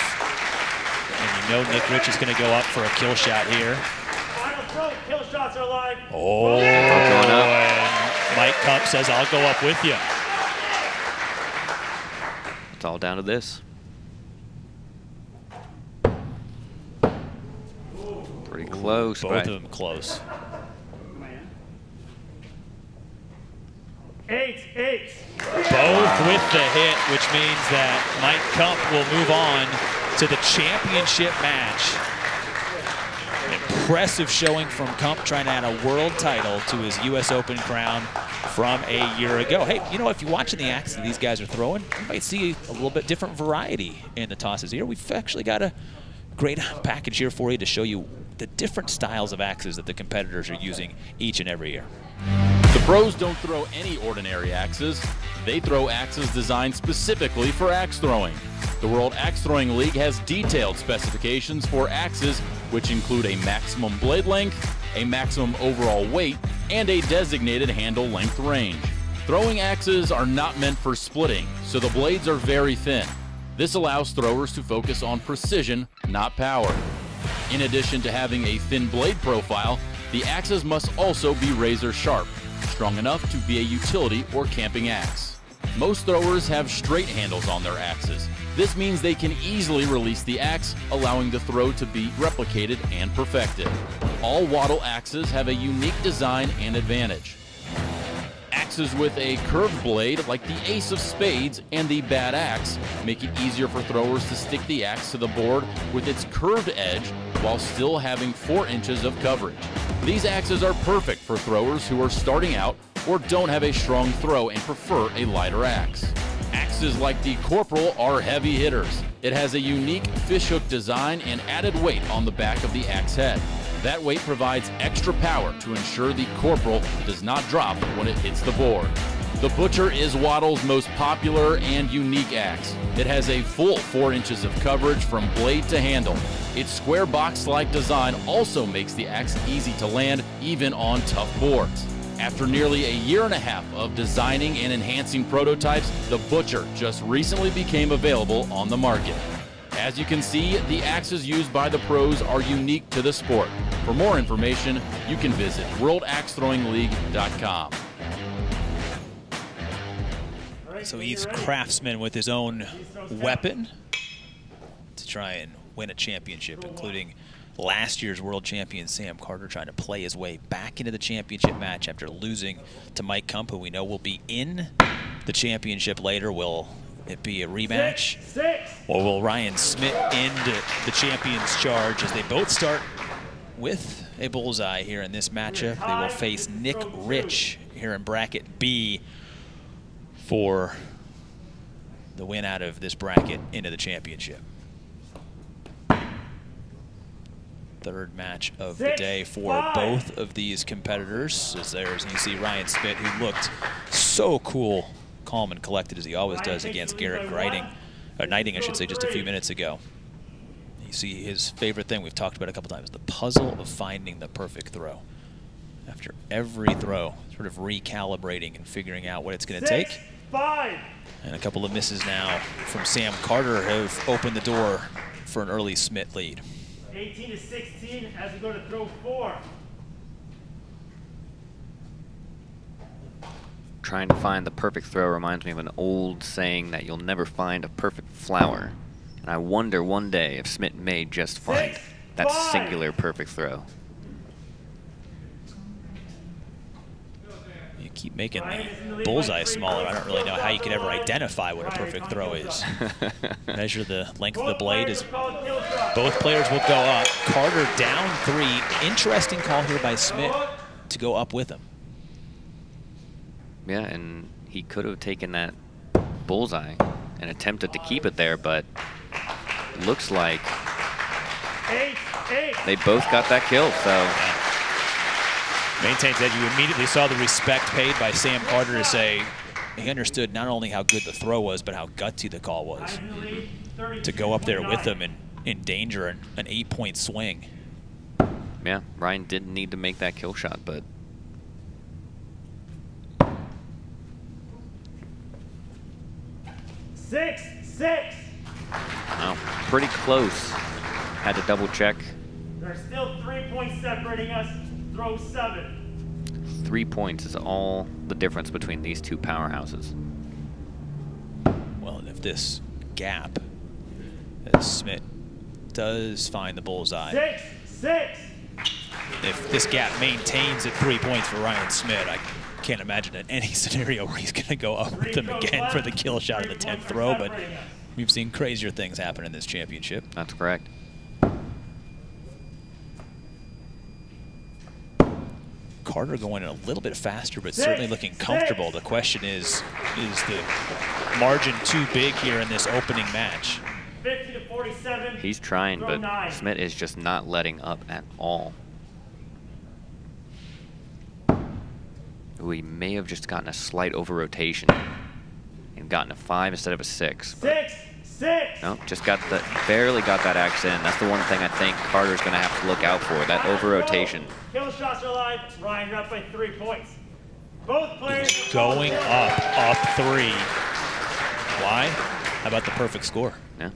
and you know Nick Rich is going to go up for a kill shot here. Final throw. Kill shots are live. Oh, going and Mike Kump says, I'll go up with you. It's all down to this. Pretty close, Both but of them close. Eight. Eight. Both with the hit, which means that Mike Kump will move on to the championship match. Impressive showing from Kump trying to add a world title to his U.S. Open crown from a year ago. Hey, you know, if you're watching the acts that these guys are throwing, you might see a little bit different variety in the tosses here. We've actually got a great package here for you to show you the different styles of axes that the competitors are using each and every year. The pros don't throw any ordinary axes. They throw axes designed specifically for axe throwing. The World Axe Throwing League has detailed specifications for axes, which include a maximum blade length, a maximum overall weight, and a designated handle length range. Throwing axes are not meant for splitting, so the blades are very thin. This allows throwers to focus on precision, not power. In addition to having a thin blade profile, the axes must also be razor sharp, strong enough to be a utility or camping axe. Most throwers have straight handles on their axes. This means they can easily release the axe, allowing the throw to be replicated and perfected. All WATL axes have a unique design and advantage. Axes with a curved blade, like the Ace of Spades and the Bad Axe, make it easier for throwers to stick the axe to the board with its curved edge while still having 4 inches of coverage. These axes are perfect for throwers who are starting out or don't have a strong throw and prefer a lighter axe. Axes like the Corporal are heavy hitters. It has a unique fishhook design and added weight on the back of the axe head. That weight provides extra power to ensure the Corporal does not drop when it hits the board. The Butcher is WATL's most popular and unique axe. It has a full 4 inches of coverage from blade to handle. Its square box-like design also makes the axe easy to land even on tough boards. After nearly a year and a half of designing and enhancing prototypes, the Butcher just recently became available on the market. As you can see, the axes used by the pros are unique to the sport. For more information, you can visit worldaxethrowingleague.com. So he's craftsman with his own weapon to try and win a championship, including last year's world champion Sam Carter trying to play his way back into the championship match after losing to Mike Kump, who we know will be in the championship later. Will it be a rematch? Six, six. Or will Ryan Smit end the champion's charge as they both start with a bullseye here in this matchup? They will face Nick Rich here in bracket B for the win out of this bracket into the championship. Third match of the day for five. both of these competitors. As there's, you see Ryan Smit, who looked so cool, calm and collected as he always does against Garrett Griding, or Gneiting, I should say, just a few minutes ago. You see his favorite thing we've talked about a couple times, the puzzle of finding the perfect throw. After every throw, sort of recalibrating and figuring out what it's going to take. five. And a couple of misses now from Sam Carter have opened the door for an early Smit lead. 18 to 16 as we go to throw four. Trying to find the perfect throw reminds me of an old saying that you'll never find a perfect flower. And I wonder one day if Smit may just find Six, that five. singular perfect throw. You keep making Ryan is in the the lead by bullseye smaller. I don't really know how you could ever identify what a perfect throw is. Measure the length of the blade. players Is are called kill shots. both players will go up. Carter down three. Interesting call here by Smit to go up with him. Yeah, and he could have taken that bullseye and attempted to keep it there, but looks like Eight, eight. they both got that kill. So Maintains that you immediately saw the respect paid by Sam Carter to say he understood not only how good the throw was, but how gutsy the call was. Ryan in the lead, 32 To go up there with 29. them and endanger an, an eight-point swing. yeah, Ryan didn't need to make that kill shot, but Six, six. wow, pretty close. Had to double check. There's still three points separating us. Throw seven. Three points is all the difference between these two powerhouses. Well, and if this gap, as Smit does find the bullseye, Six, six. if this gap maintains at three points for Ryan Smit, I can't imagine in any scenario where he's going to go up with them again for the kill shot of the 10th throw, but we've seen crazier things happen in this championship. That's correct. Carter going a little bit faster, but certainly looking comfortable. The question is, is the margin too big here in this opening match? 50 to 47. He's trying, but nine. Smit is just not letting up at all. Ooh, he may have just gotten a slight over rotation and gotten a five instead of a six. but- Six, six. No, just got the barely got that axe in. That's the one thing I think Carter's going to have to look out for. That over rotation. Kill shots are live. Ryan, you're up by three points. Both players He's going up, shots. up three. Why? How about the perfect score? Yeah.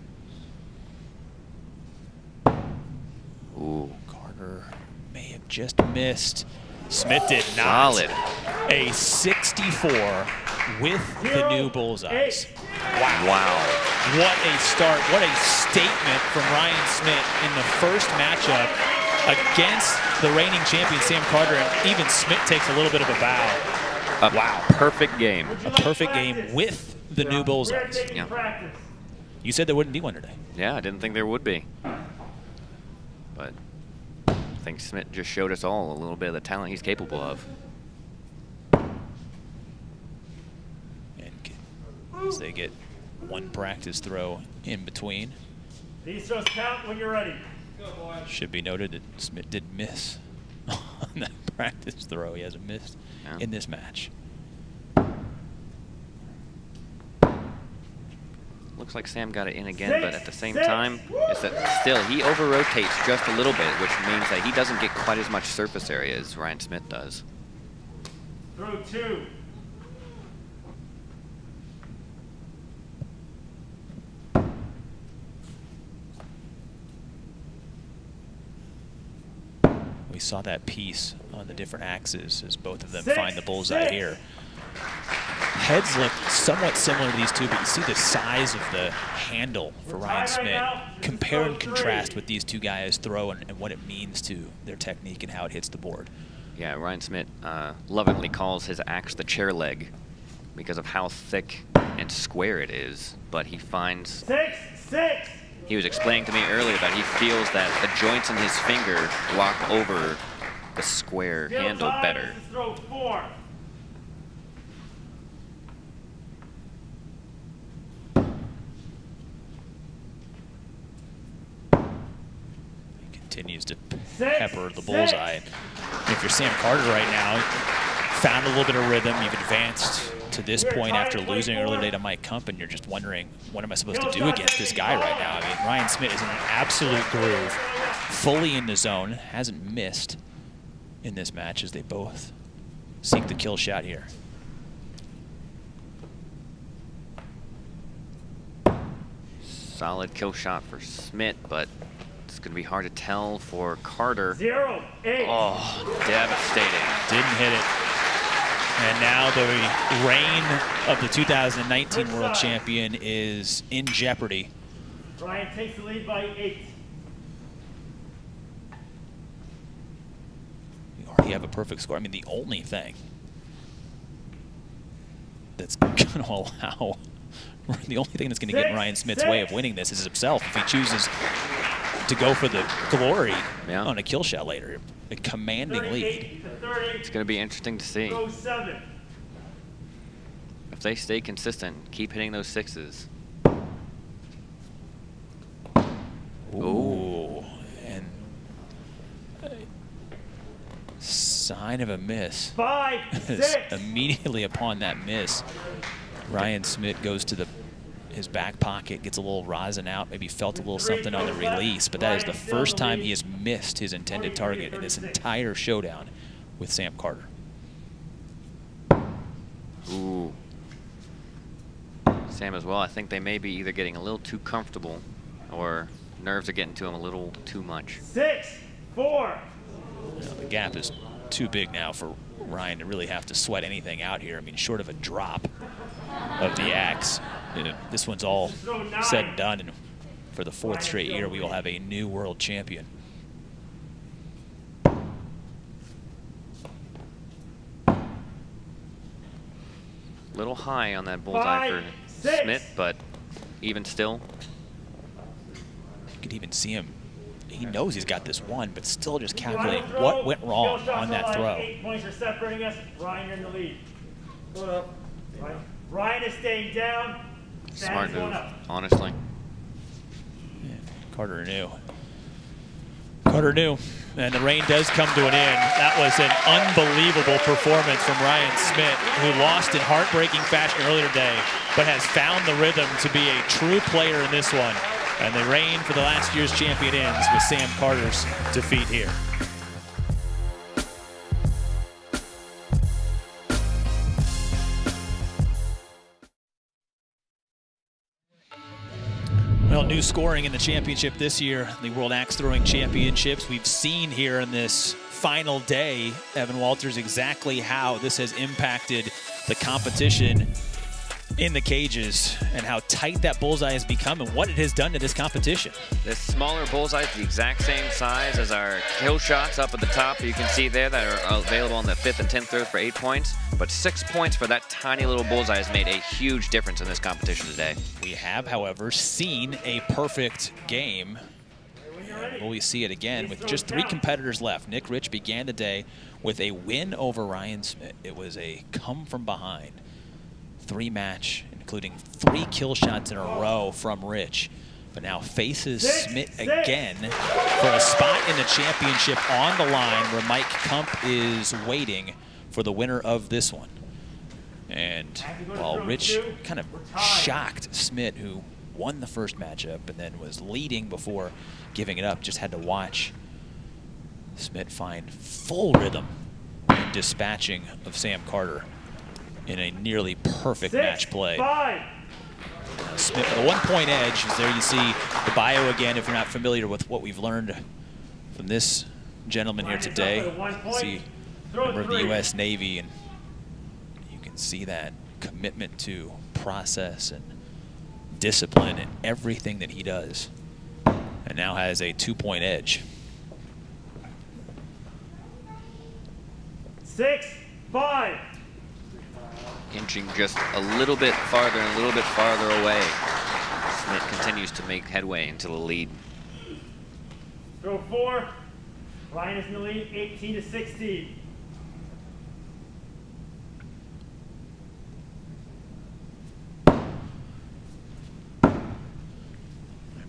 Ooh, Carter may have just missed. Smit did not. solid. A 64 with the new bullseyes. Wow. Wow. What a start. What a statement from Ryan Smit in the first matchup against the reigning champion Sam Carter. And even Smith takes a little bit of a bow. A Wow. perfect game. A perfect game with the new bullseyes. Yeah. you. Yeah. taking you. Yeah. you. Practice. You said there wouldn't be one today. Yeah, I didn't think there would be. But I think Smit just showed us all a little bit of the talent he's capable of. And as they get one practice throw in between. These throws count when you're ready. Good boy. Should be noted that Smit did miss on that practice throw. He hasn't missed Yeah. in this match. Looks like Sam got it in again, but at the same Six, time, is that still he over rotates just a little bit, which means that he doesn't get quite as much surface area as Ryan Smit does. Throw two. We saw that piece on the different axes as both of them Six, find the bullseye six. here. Heads look somewhat similar to these two, but you see the size of the handle for Ryan tied Smit. now. This is Compare and contrast three. with these two guys throw and, and what it means to their technique and how it hits the board. Yeah, Ryan Smit uh, lovingly calls his axe the chair leg because of how thick and square it is, but he finds Six, six. He was explaining to me earlier that he feels that the joints in his finger lock over the square Still handle tied. better. This is throw four. He continues to pepper the bullseye. If you're Sam Carter right now, found a little bit of rhythm. You've advanced to this point after losing earlier 24. today to Mike Kump, and you're just wondering, what am I supposed to do against this guy right now? I mean, Ryan Smit is in an absolute groove, fully in the zone, hasn't missed in this match as they both seek the kill shot here. Solid kill shot for Smit, but it's going to be hard to tell for Carter. Zero, eight. Oh, devastating. Didn't hit it. And now the reign of the 2019 World Champion is in jeopardy. Ryan takes the lead by eight. You already have a perfect score. I mean, the only thing that's going to allow, the only thing that's going to get in Six, Ryan Smit's way of winning this is himself if he chooses to go for the glory Yeah. on a kill shot later. A commanding lead. 38 to 30. It's going to be interesting to see. Seven. If they stay consistent, keep hitting those sixes. Ooh. And sign of a miss. Five, six. immediately upon that miss, Ryan Smit goes to the his back pocket, gets a little rosin out, maybe felt a little something on the release, but that is the first time he has missed his intended target in this entire showdown with Sam Carter. Ooh. Sam as well. I think they may be either getting a little too comfortable or nerves are getting to him a little too much. Six, four. You know, the gap is too big now for Ryan to really have to sweat anything out here. I mean, short of a drop of the axe, you know, this one's all said and done, and for the fourth straight year, we will have a new world champion. Little high on that bullseye Five, for six. Smit, but even still, You could even see him. He knows he's got this one, but still just calculating what went wrong on that throw. Eight points are separating us. Ryan, you're in the lead. Ryan- Ryan is staying down. Sam smart move, up. honestly. Carter knew. Carter knew. And the rain does come to an end. That was an unbelievable performance from Ryan Smit, who lost in heartbreaking fashion earlier today, but has found the rhythm to be a true player in this one. And the reign for the last year's champion ends with Sam Carter's defeat here. Well, new scoring in the championship this year, the World Axe Throwing Championships. We've seen here in this final day, Evan Walters, exactly how this has impacted the competition in the cages and how tight that bullseye has become and what it has done to this competition. This smaller bullseye is the exact same size as our kill shots up at the top. You can see there that are available on the fifth and tenth throws for eight points. But six points for that tiny little bullseye has made a huge difference in this competition today. We have, however, seen a perfect game Will we see it again with just three competitors left? Nick Rich began the day with a win over Ryan Smit. It was a come from behind three match, including three kill shots in a row from Rich. But now faces Smit again for a spot in the championship on the line where Mike Kump is waiting for the winner of this one. And while Rich kind of shocked Smit, who won the first matchup and then was leading before giving it up, just had to watch Smit find full rhythm in dispatching of Sam Carter in a nearly perfect Six, match play. Five. Smit with a one-point edge. There you see the bio again. If you're not familiar with what we've learned from this gentleman here Ryan is up today, a see Throw member of the. U.S. Navy, and you can see that commitment to process and discipline in everything that he does, and now has a two-point edge. Six. Five. Inching just a little bit farther and a little bit farther away. Smit continues to make headway into the lead. Throw four. Ryan is in the lead, 18 to 16.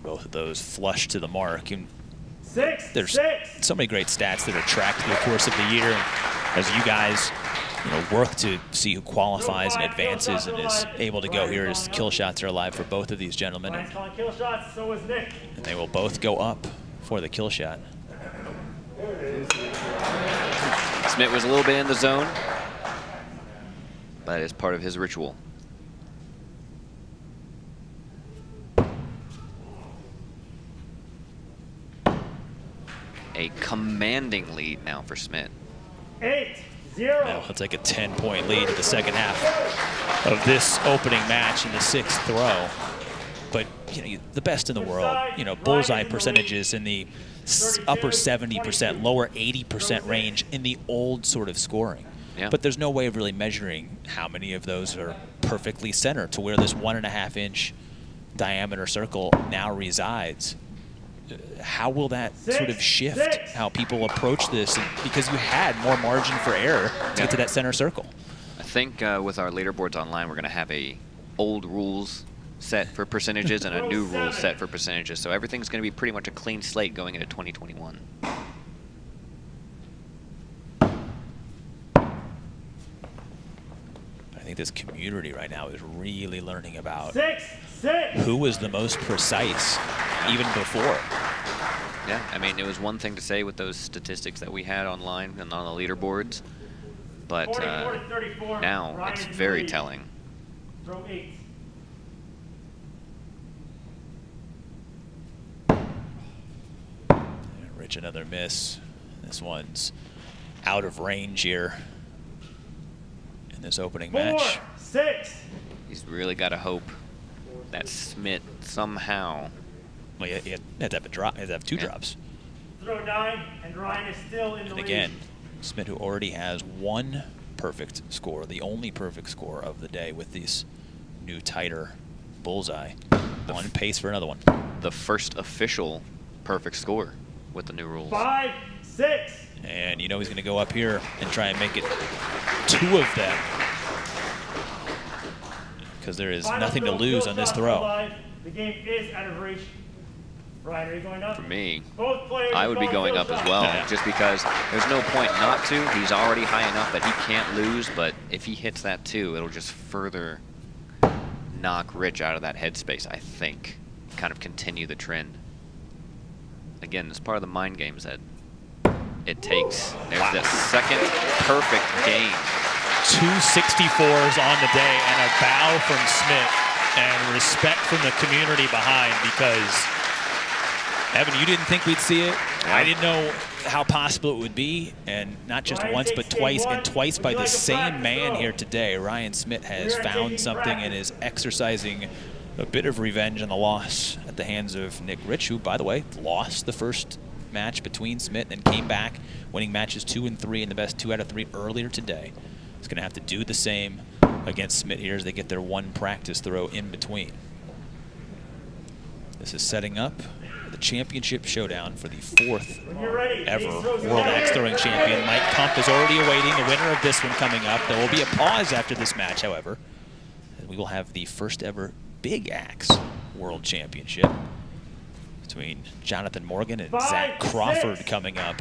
Both of those flush to the mark. And Six. there's Six. so many great stats that are tracked through the course of the year. As you guys you know, work to see who qualifies and advances and is able to go here as kill shots are alive for both of these gentlemen. And, calling kill shots. So is Nick. and they will both go up for the kill shot. Smit was a little bit in the zone, but it's part of his ritual. A commanding lead now for Smit. Eight. Zero. Now it's like a 10-point lead in the second half of this opening match in the sixth throw. But you know, the best in the world, you know, bullseye percentages in the upper 70%, lower 80% range in the old sort of scoring. Yeah. But there's no way of really measuring how many of those are perfectly centered to where this one and a half inch diameter circle now resides. Uh, How will that sort of shift six. how people approach this? Because you had more margin for error to Yeah. get to that center circle. I think uh, with our leaderboards online, we're going to have a old rules set for percentages and a new rules set for percentages. So everything's going to be pretty much a clean slate going into 2021. I think this community right now is really learning about Six. Six. who was the most precise even before. Yeah, I mean, it was one thing to say with those statistics that we had online and on the leaderboards, but uh, to 34. now Ryan it's is in the very lead. telling. Throw eight. Rich another miss. This one's out of range here in this opening Four. match. Six. He's really got to hope that Smit somehow. Well, you, you had to have a drop. You had to have two Yeah. drops. Throw nine. And Ryan is still in the And lead. again, Smit who already has one perfect score, the only perfect score of the day with these new tighter bullseye. On pace for another one. the first official perfect score with the new rules. Five. Six. And you know he's going to go up here and try and make it two of them. Because there is Final nothing to lose on this throw. alive. The game is out of reach. Ryan, are you going up? For me, Both I would be going kill up as well, Yeah. just because there's no point not to. He's already high enough that he can't lose, but if he hits that too, it'll just further knock Rich out of that headspace, I think. Kind of continue the trend. Again, it's part of the mind games that it takes. There's that second perfect game. Two 64s on the day and a bow from Smit and respect from the community behind because, Evan, you didn't think we'd see it. I didn't know how possible it would be, and not just Ryan once, but twice, and twice by you the same man throw? here today. Ryan Smit has found taking something and is exercising a bit of revenge on the loss at the hands of Nick Rich, who, by the way, lost the first match between Smit and came back, winning matches two and three in the best two out of three earlier today. He's going to have to do the same against Smit here as they get their one practice throw in between. This is setting up the championship showdown for the fourth ready, ever these throws are World. Axe Throwing Champion. Mike Kump is already awaiting the winner of this one coming up. There will be a pause after this match, however. And we will have the first ever Big Axe World Championship between Jonathan Morgan and Five, Zach Crawford six. coming up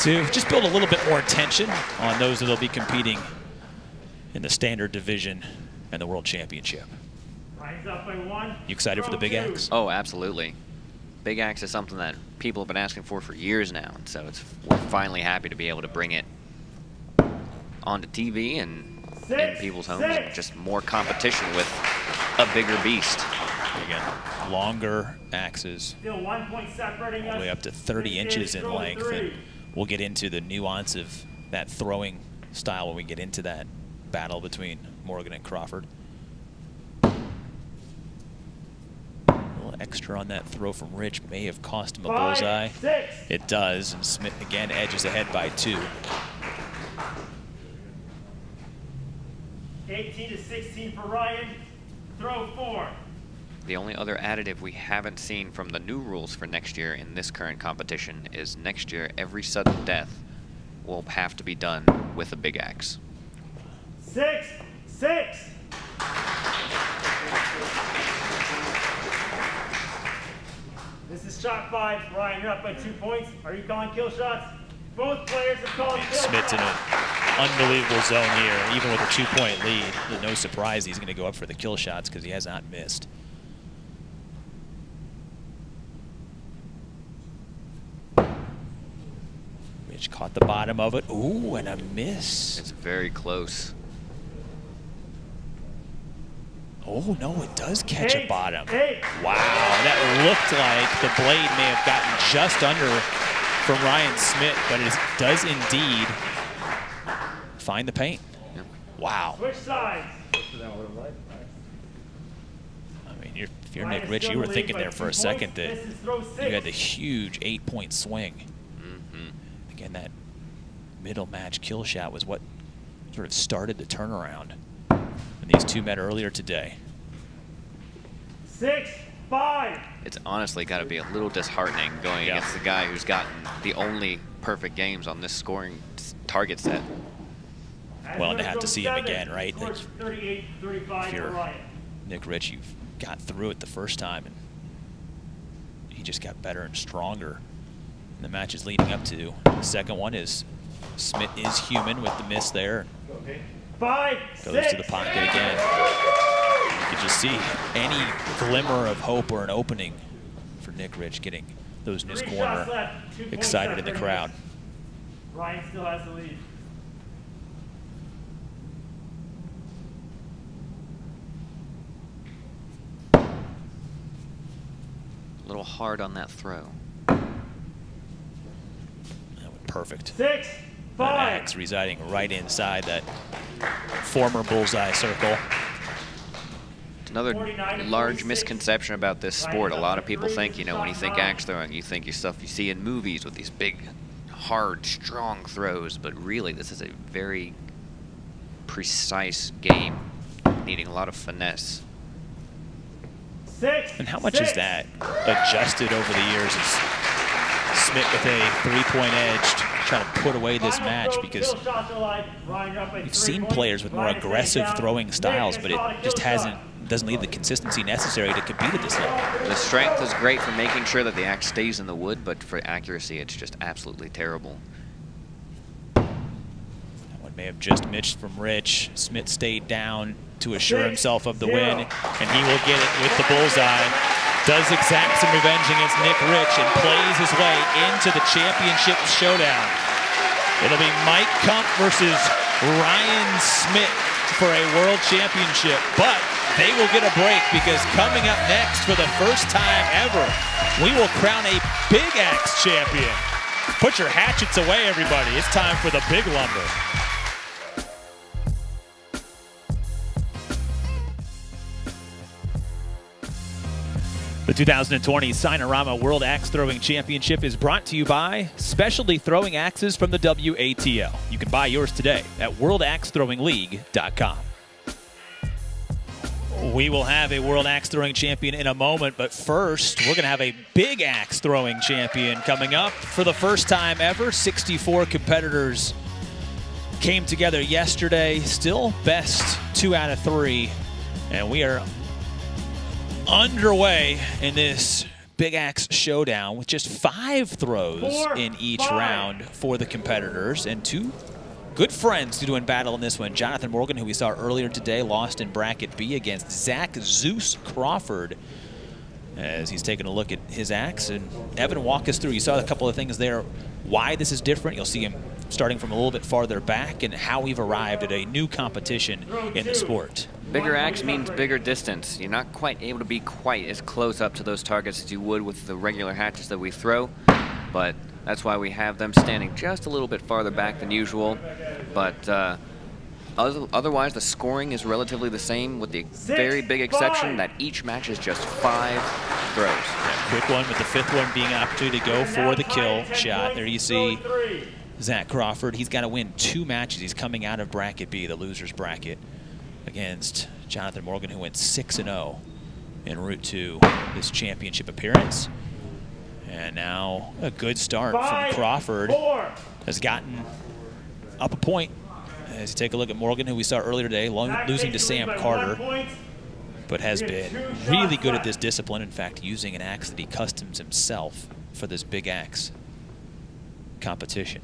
to just build a little bit more tension on those that will be competing in the standard division and the World Championship. Ryan's up by one. You excited for the Big two. Axe? Oh, absolutely. Big Axe is something that people have been asking for for years now, and so it's we're finally happy to be able to bring it onto TV and in people's homes, six. just more competition with a bigger beast. Again, longer axes, Still one point separating all the way up to 30 inches in length. three. And we'll get into the nuance of that throwing style when we get into that battle between Morgan and Crawford. A little extra on that throw from Rich may have cost him a Five, bullseye. six. It does, and Smit again edges ahead by two. 18 to 16 for Ryan. Throw four. The only other additive we haven't seen from the new rules for next year in this current competition is next year every sudden death will have to be done with a big axe. Six, six. This is shot five. Ryan, you're up by two points. Are you calling kill shots? Both players have called And kill Smit's in shots. an unbelievable zone here, even with a two-point lead. No surprise he's going to go up for the kill shots because he has not missed. Rich caught the bottom of it. Ooh, and a miss. It's very close. Oh, no, it does catch a bottom. eight. Wow, that looked like the blade may have gotten just under from Ryan Smit, but it does indeed find the paint. Yep. Wow. Switch sides. I mean, you're, if you're Ryan Nick Rich, you were thinking there for two a second that This is throw six. you had the huge eight-point swing. Again, that middle match kill shot was what sort of started the turnaround. And these two met earlier today. Six, five. It's honestly got to be a little disheartening going Yeah. against the guy who's gotten the only perfect games on this scoring target set. Well, and to have to throws see him again, right? Like, 38, 35 if you're Nick Rich, you've got through it the first time, and he just got better and stronger in the matches leading up to. The second one is Smit is human with the miss there. Five, Goes six. to the pocket again. You could just see any glimmer of hope or an opening for Nick Rich getting those in his corner left, excited in the crowd. Ryan still has the lead. A little hard on that throw. That went perfect. Six, That five. axe residing right inside that former bullseye circle. Another large misconception about this sport. A lot of people think, you know, when you think shot axe throwing, you think you stuff you see in movies with these big, hard, strong throws. But really, this is a very precise game, needing a lot of finesse. Six. And how much is that adjusted over the years? Is Smit with a three-point edge trying to put away this match because kill shots are live. Ryan, you're up by we've seen players with more aggressive throwing styles, but it just hasn't doesn't leave the consistency necessary to compete at this level. The strength is great for making sure that the axe stays in the wood, but for accuracy, it's just absolutely terrible. That one may have just missed from Rich. Smit stayed down to assure himself of the win, and he will get it with the bullseye. Does exact some revenge against Nick Rich and plays his way into the championship showdown. It'll be Mike Kump versus Ryan Smit for a world championship, but they will get a break because coming up next for the first time ever, we will crown a Big Axe champion. Put your hatchets away, everybody. It's time for the Big Lumber. The 2020 Signarama World Axe Throwing Championship is brought to you by Specialty Throwing Axes from the WATL. You can buy yours today at worldaxethrowingleague.com. We will have a world axe throwing champion in a moment, but first, we're going to have a big axe throwing champion coming up for the first time ever. 64 competitors came together yesterday, still best two out of three, and we are underway in this big axe showdown with just five throws Four, in each five. round for the competitors and two good friends to do in battle in this one. Jonathan Morgan, who we saw earlier today, lost in bracket B against Zach Zeus Crawford as he's taking a look at his axe. And Evan, walk us through. You saw a couple of things there. Why this is different. You'll see him starting from a little bit farther back and how we've arrived at a new competition in the sport. Bigger axe means bigger distance. You're not quite able to be quite as close up to those targets as you would with the regular hatches that we throw, but that's why we have them standing just a little bit farther back than usual. But uh, otherwise, the scoring is relatively the same, with the very big exception five. that each match is just five throws. Quick one with the fifth one being an opportunity to go for the kill shot. There you see Zach Crawford. He's got to win two matches. He's coming out of bracket B, the loser's bracket, against Jonathan Morgan, who went 6 0 en route to this championship appearance. And now a good start Five, from Crawford. Four. Has gotten up a point. As you take a look at Morgan, who we saw earlier today, lo- losing to takes the lead Sam Carter but has been really good at this discipline. In fact, using an axe that he customs himself for this big axe competition.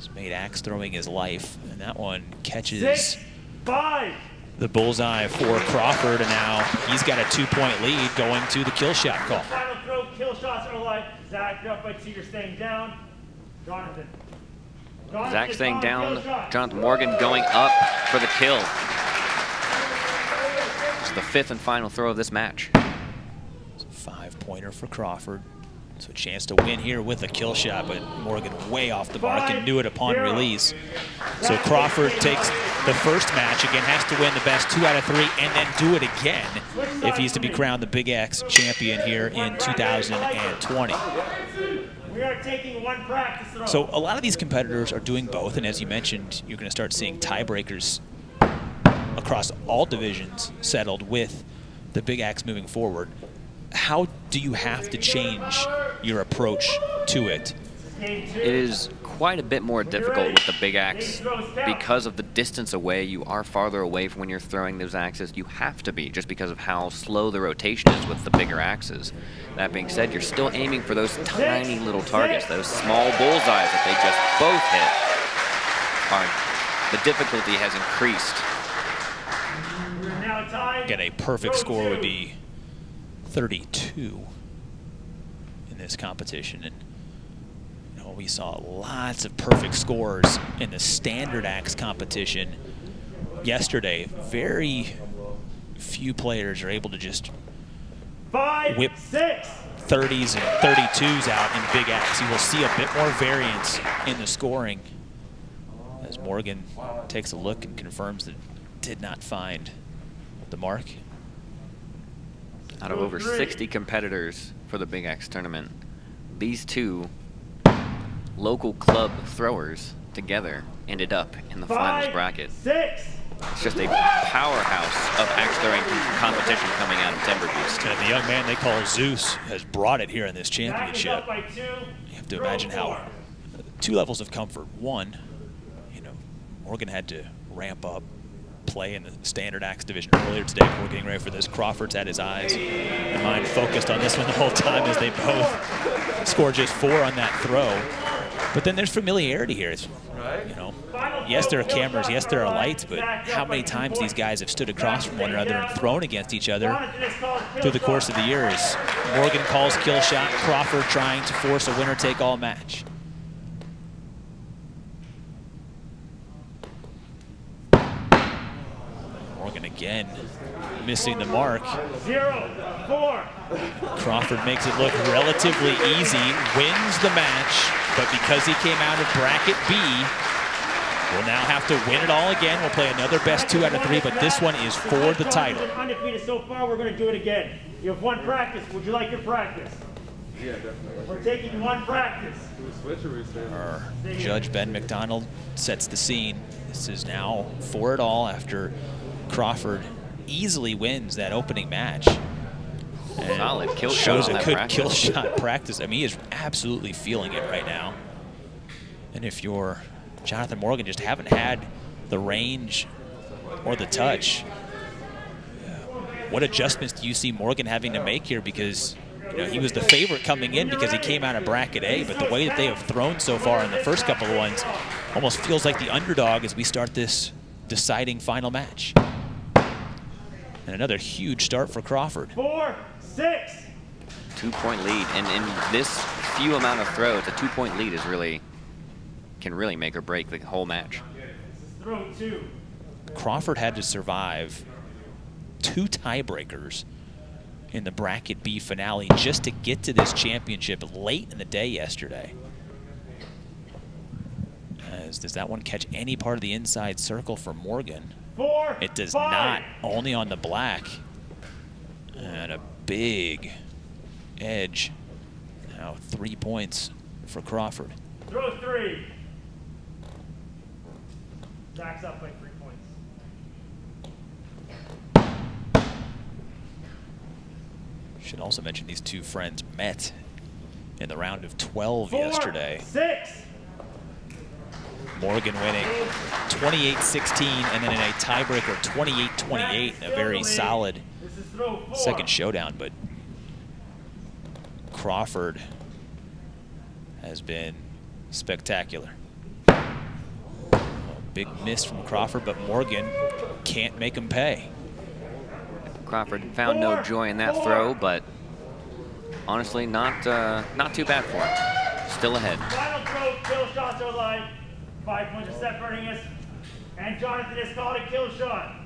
He's made axe throwing his life, and that one catches Six. Five. the bullseye for Crawford, and now he's got a two-point lead going to the kill shot call. Final throw. Kill shots are alive. Zach, you're up by two. You're staying down. Jonathan. Jonathan, Zach staying down. Jonathan Morgan going up for the kill. It's the fifth and final throw of this match. Five-pointer for Crawford. So a chance to win here with a kill shot, but Morgan way off the mark and knew it upon release. So Crawford takes the first match, again has to win the best two out of three and then do it again if he's to be crowned the Big Axe champion here in 2020. We are taking one practice throw. So a lot of these competitors are doing both, and as you mentioned, you're going to start seeing tiebreakers across all divisions settled with the Big Axe moving forward. How do you have to change your approach to it? It is quite a bit more difficult with the big axe because of the distance away. You are farther away from when you're throwing those axes. You have to be just because of how slow the rotation is with the bigger axes. That being said, you're still aiming for those tiny little targets, those small bullseyes that they just both hit. The difficulty has increased. We're now tied. Again, a perfect score would be 32 in this competition. And you know, we saw lots of perfect scores in the standard axe competition yesterday. Very few players are able to just Five. whip Six. 30s and 32s out in big axe. You will see a bit more variance in the scoring as Morgan takes a look and confirms that did not find the mark. Out of Row over three. 60 competitors for the Big Axe tournament, these two local club throwers together ended up in the finals bracket. Six. It's just a powerhouse of axe throwing competition coming out of Timber Beast. And the young man they call Zeus has brought it here in this championship. up by two. You have to imagine how two levels of comfort. One, you know, Morgan had to ramp up play in the standard axe division earlier today before getting ready for this. Crawford's had his eyes and mind focused on this one the whole time as they both score just four on that throw. But then there's familiarity here. It's, you know, yes, there are cameras, yes, there are lights, but how many times these guys have stood across from one another and thrown against each other through the course of the years. Morgan calls kill shot, Crawford trying to force a winner-take-all match. Morgan again missing the mark. Zero. Four. Crawford makes it look relatively easy, wins the match, but because he came out of bracket B, will now have to win it all again. We'll play another best two out of three, but this one is for the title. Undefeated so far. We're going to do it again. You have one practice. Would you like your practice? Yeah, definitely. We're taking one practice. Do we switch or we stay? Our Judge Ben McDonald sets the scene. This is now for it all after Crawford easily wins that opening match. And Solid kill shot shows a good practice. kill shot practice. I mean, he is absolutely feeling it right now. And if you're Jonathan Morgan, just haven't had the range or the touch, what adjustments do you see Morgan having to make here? Because you know, he was the favorite coming in because he came out of bracket A, but the way that they have thrown so far in the first couple of ones almost feels like the underdog as we start this deciding final match. And another huge start for Crawford. Four, six. Two-point lead, and in this few amount of throws, a two-point lead is really can really make or break the whole match. Throw two. Crawford had to survive two tiebreakers in the bracket B finale just to get to this championship late in the day yesterday. As does that one catch any part of the inside circle for Morgan? Four. It does five. not, only on the black. And a big edge. Now three points for Crawford. Throw three. Zach's up by three points. Should also mention these two friends met in the round of 12 Four, yesterday. Six. Morgan winning 28-16 and then in a tiebreaker 28-28 a very solid This is throw four. second showdown but Crawford has been spectacular. Big miss from Crawford but Morgan can't make him pay. Crawford found no joy in that throw, but honestly, not uh, not too bad for him. Still ahead. Five points are separating us. And Jonathan has called a kill shot.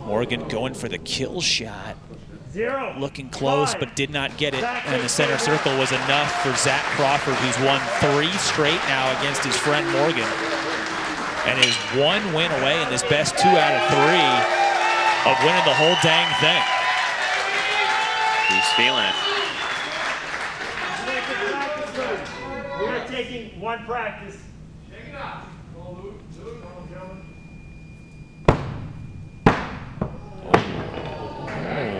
Morgan going for the kill shot. Zero. looking close Five. but did not get it. And the center circle was enough for Zach Crawford, who's won three straight now against his friend Morgan. And is one win away in this best two out of three of winning the whole dang thing. He's feeling it. Taking one practice.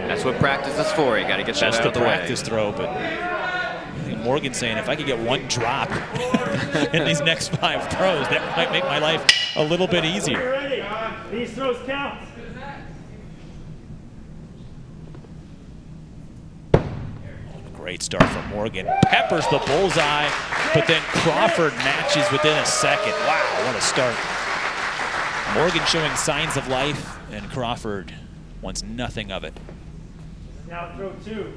That's what practice is for. You got to get that Just out the of the way. practice throw, but I think Morgan saying if I could get one drop in these next five throws, that might make my life a little bit easier. ready. These throws count. Great start from Morgan. Peppers the bullseye, but then Crawford matches within a second. Wow, what a start. Morgan showing signs of life, and Crawford wants nothing of it. Now throw two.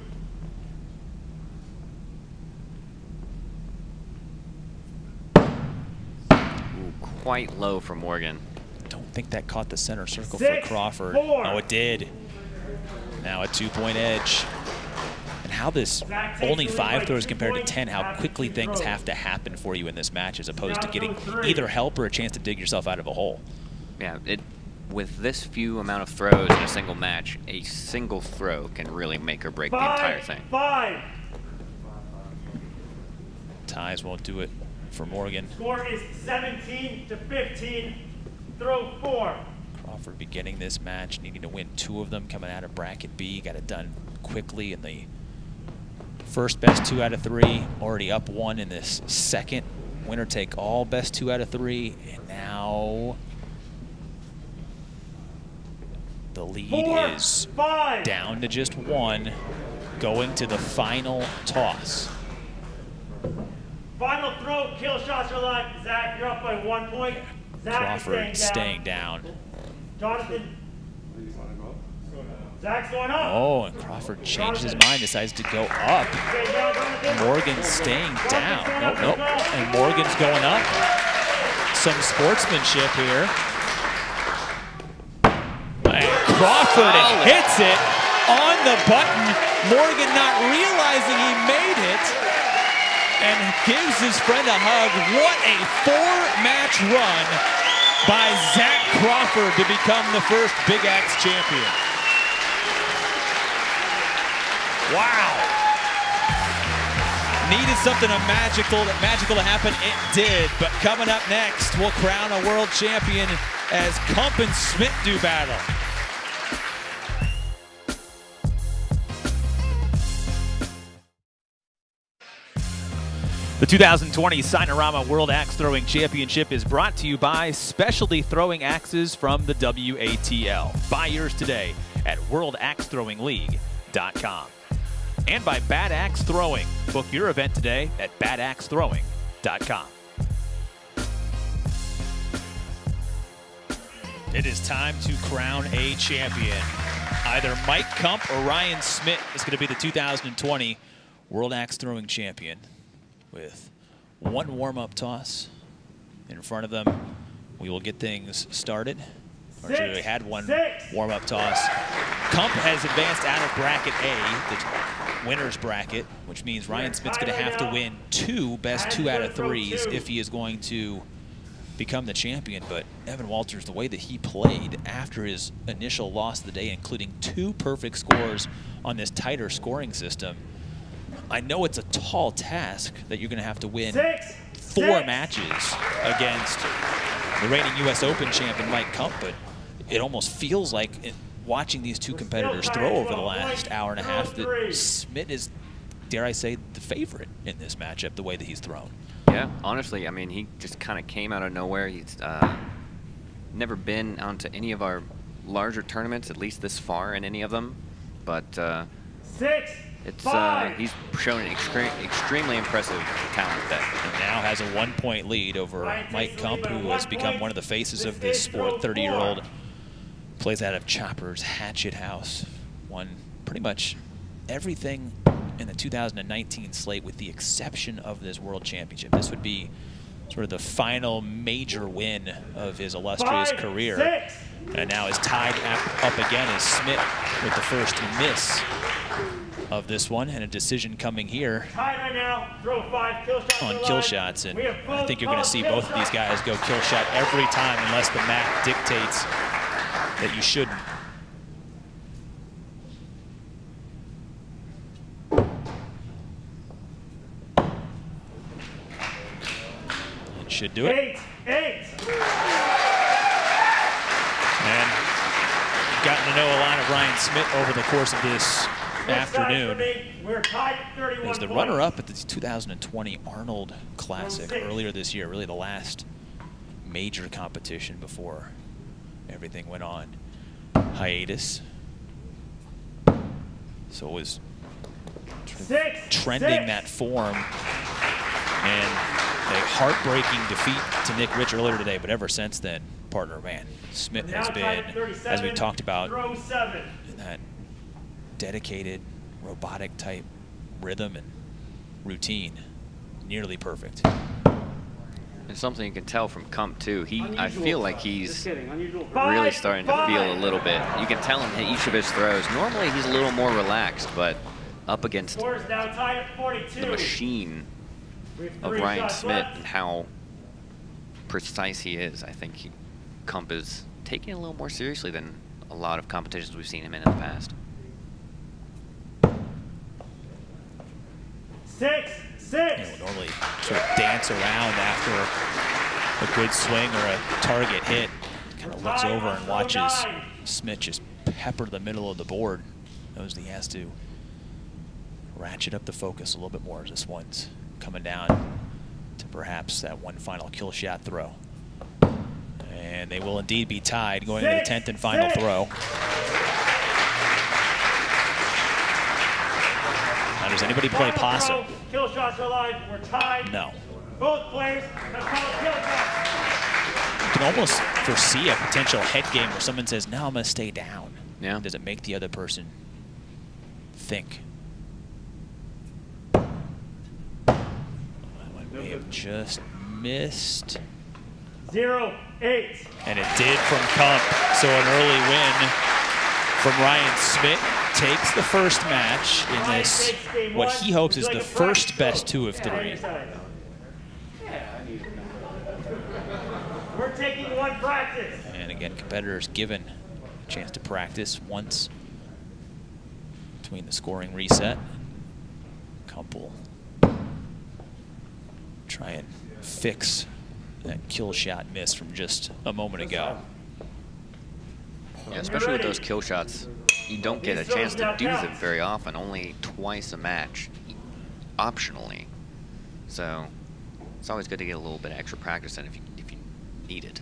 Ooh, quite low for Morgan. Don't think that caught the center circle Six, for Crawford. four. Oh, it did. Now a two-point edge. And how this only five throws compared to 10, how quickly things have to happen for you in this match as opposed to getting either help or a chance to dig yourself out of a hole. Yeah, it with this few amount of throws in a single match, a single throw can really make or break the entire thing. Five. Ties won't do it for Morgan. Score is 17 to 15. Throw four. Crawford beginning this match, needing to win two of them coming out of bracket B. Got it done quickly in the first best two out of three. Already up one in this second. Winner take all best two out of three. And now the lead Four. is Five. down to just one, going to the final toss. Final throw. Kill shots are live. Zach, you're up by one point. Zach Crawford is staying staying down. down. Jonathan. Zach's going up. Oh, and Crawford changed his mind, decides to go up. Stay. Morgan staying down. Nope, nope. And Morgan's going up. Some sportsmanship here. And Crawford Solid. hits it on the button. Morgan not realizing he made it and gives his friend a hug. What a four-match run by Zach Crawford to become the first Big Axe champion. Wow. Needed something magical, magical to happen. It did. But coming up next, we'll crown a world champion as Kump and Smit do battle. The 2020 Signarama World Axe Throwing Championship is brought to you by Specialty Throwing Axes from the WATL. Buy yours today at WorldAxeThrowingLeague.com. And by Bad Axe Throwing. Book your event today at BadAxeThrowing.com. It is time to crown a champion. Either Mike Kump or Ryan Smit is going to be the 2020 World Axe Throwing Champion with one warm-up toss in front of them. We will get things started. Actually, had one warm-up toss. Kump has advanced out of bracket A, the winner's bracket, which means Ryan Smit's going to have to win two best two out of threes if he is going to become the champion. But Evan Walters, the way that he played after his initial loss of the day, including two perfect scores on this tighter scoring system, I know it's a tall task that you're going to have to win Six, four six. matches against the reigning U.S. Open champion Mike Kump, but it almost feels like it, watching these two competitors throw over the last hour and a half that Smit is, dare I say, the favorite in this matchup, the way that he's thrown. Yeah, honestly, I mean, he just kind of came out of nowhere. He's uh, never been onto any of our larger tournaments, at least this far in any of them. But uh, Six, it's uh, he's shown an extre extremely impressive talent that now has a one-point lead over Mike Kump, who has become one of the faces of this sport. 30-year-old plays out of Chopper's Hatchet House. Won pretty much everything in the 2019 slate with the exception of this World Championship. This would be sort of the final major win of his illustrious Five, career. six. And now is tied up, again as Smit with the first miss of this one, and a decision coming here right now. Kill shots. on kill shots, and I think you're going to see both of these guys go kill shot every time unless the map dictates that you shouldn't. It should do it. Eight, eight. And gotten to know a lot of Ryan Smit over the course of this Good size for afternoon. me. We're tied 31 As the runner-up at the 2020 Arnold Classic earlier this year, really the last major competition before everything went on hiatus. So it was Six, trending six. that form and a heartbreaking defeat to Nick Rich earlier today, but ever since then, partner man, Smit has been, as we 37, talked about, that dedicated robotic type rhythm and routine nearly perfect and something you can tell from Kump too. He, I feel like he's. Really Five, starting to feel a little bit. You can tell in each of his throws. Normally he's a little more relaxed, but up against Scores now tied at 42. the machine of Ryan Smit left. and how precise he is, I think he, Kump is taking it a little more seriously than a lot of competitions we've seen him in in the past. Six, you six. know, normally sort of dance around after a good swing or a target hit. Kind of looks over and watches Smit just pepper the middle of the board. Knows that he has to ratchet up the focus a little bit more as this one's coming down to perhaps that one final kill shot throw. And they will indeed be tied going into the 10th and final six. throw. Now, does anybody play Final possum? Kill shots are alive. We're tied. No. Both players have called kill shots. You can almost foresee a potential head game where someone says, no, I'm going to stay down. Yeah. Does it make the other person think? I may have just missed. Zero, eight. And it did from Kump. So an early win from Ryan Smit takes the first match in this, what he hopes is the like a prize? first best two of three. We're taking one practice. And again, competitors given a chance to practice once between the scoring reset. Couple try and fix that kill shot miss from just a moment ago. Yeah, especially with those kill shots, you don't get a chance to do them very often, only twice a match, optionally. So it's always good to get a little bit of extra practice in if you, if you need it.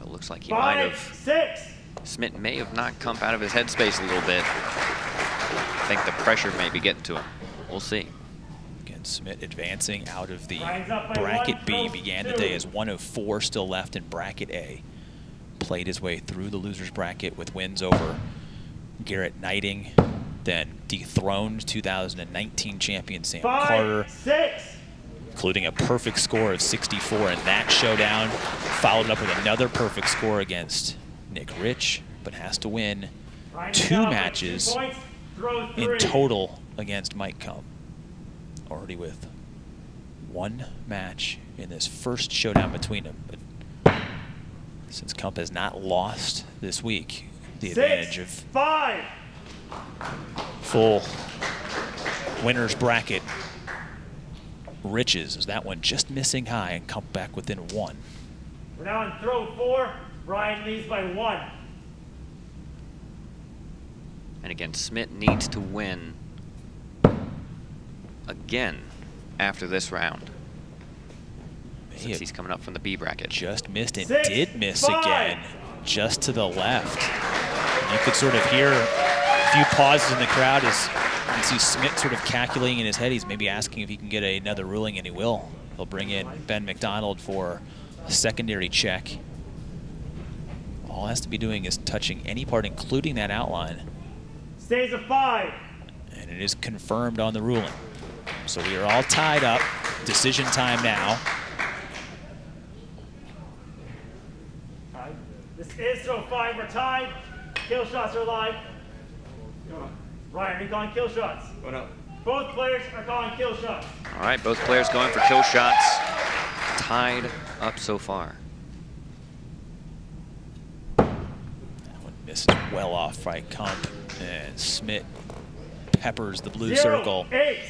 It looks like he might have, six. Smit may have knocked Kump out of his headspace a little bit. I think the pressure may be getting to him. We'll see. Again, Smit advancing out of the Ryan's up by bracket B goes began the day as one of four still left in bracket A. Played his way through the losers bracket with wins over Garrett Gneiting, then dethroned 2019 champion Sam Five, Carter, six. including a perfect score of 64 in that showdown. Followed up with another perfect score against Nick Rich, but has to win two matches points, in total against Mike Kump. Already with one match in this first showdown between them. But since Kump has not lost this week, the Six, advantage of five. full winner's bracket riches is that one just missing high and Kump back within one. We're now in throw four. Ryan leads by one. And again, Smit needs to win again after this round. He Since had he's coming up from the B bracket. just missed and Six, did miss five. again, just to the left. You could sort of hear a few pauses in the crowd as you see Smit sort of calculating in his head. He's maybe asking if he can get another ruling, and he will. He'll bring in Ben McDonald for a secondary check. All it has to be doing is touching any part, including that outline, Stays a five. and it is confirmed on the ruling. So we are all tied up. Decision time now. This is throw five. We're tied. Kill shots are live. Ryan, are you calling kill shots? Both players are calling kill shots. All right, both players going for kill shots. Tied up so far. That one misses well off by Kump, and Smit peppers the blue Zero, circle. eight.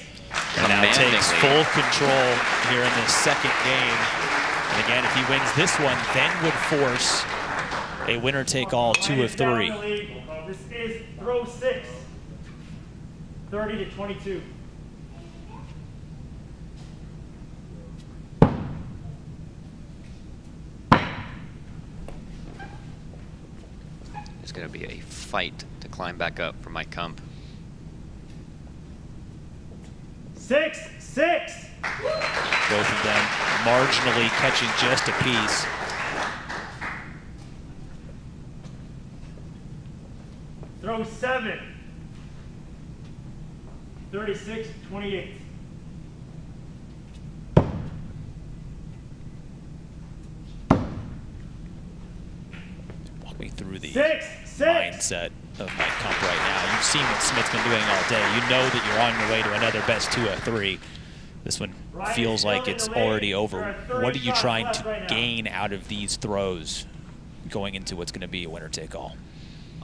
And now takes full control here in this second game. And again, if he wins this one, then would force a winner-take-all two of three. in the lead. This is throw six. 30 to 22. It's going to be a fight to climb back up for Mike Kump. Six, six. Both of them marginally catching just a piece. Throw seven. 36, 28. Walk me through the Six, six. mindset of Mike Kump right now. You've seen what Smit's been doing all day. You know that you're on your way to another best two of three. This one feels like it's already over. There are 30 What are you trying to gain out of these throws going into what's going to be a winner-take-all?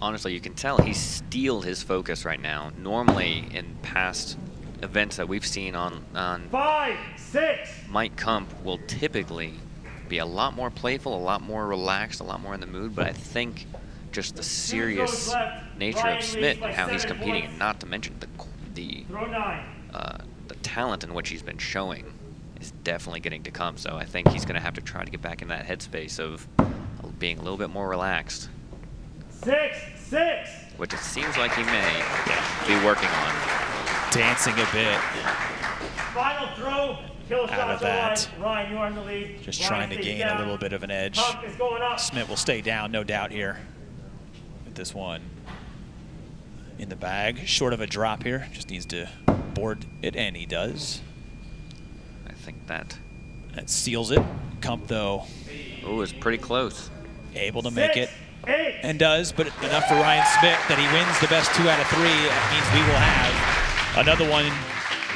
Honestly, you can tell he's steeled his focus right now. Normally, in past events that we've seen on, on Five, six. Mike Kump will typically be a lot more playful, a lot more relaxed, a lot more in the mood, but I think just the serious nature Ryan of Smit and how he's competing, points. and not to mention the the uh, the talent in which he's been showing is definitely getting to come. So I think he's going to have to try to get back in that headspace of being a little bit more relaxed, Six, six. which it seems like he may be working on. Dancing a bit, Final throw. Kill shots Out of that. Ryan, you are in the lead. just Ryan trying to gain down. a little bit of an edge. Is going up. Smit will stay down, no doubt here with this one in the bag. Short of a drop here, just needs to board it, and he does. I think that That seals it. Kump, though, oh, it's pretty close. able to make it Six, Eight. And does, but enough for Ryan Smit that he wins the best two out of three. That means we will have another one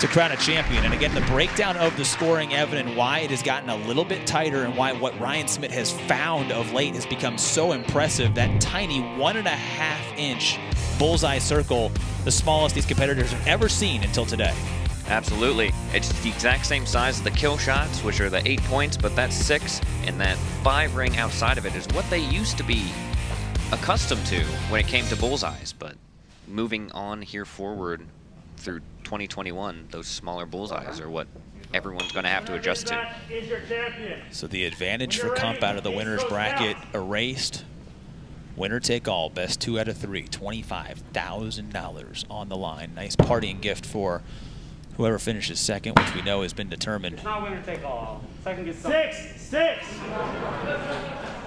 to crown a champion. And again, the breakdown of the scoring evident why it has gotten a little bit tighter and why what Ryan Smit has found of late has become so impressive. That tiny one and a half inch bullseye circle, the smallest these competitors have ever seen until today. Absolutely. It's the exact same size as the kill shots, which are the eight points, but that six and that five ring outside of it is what they used to be accustomed to when it came to bullseyes. But moving on here forward through 2021, those smaller bullseyes are what everyone's going to have to adjust to. Is your champion. So the advantage for Kump out of the winner's bracket erased. Winner take all, best two out of three, $25,000 on the line. Nice partying gift for whoever finishes second, which we know has been determined. It's not winner take all. Second gets some. Six, six.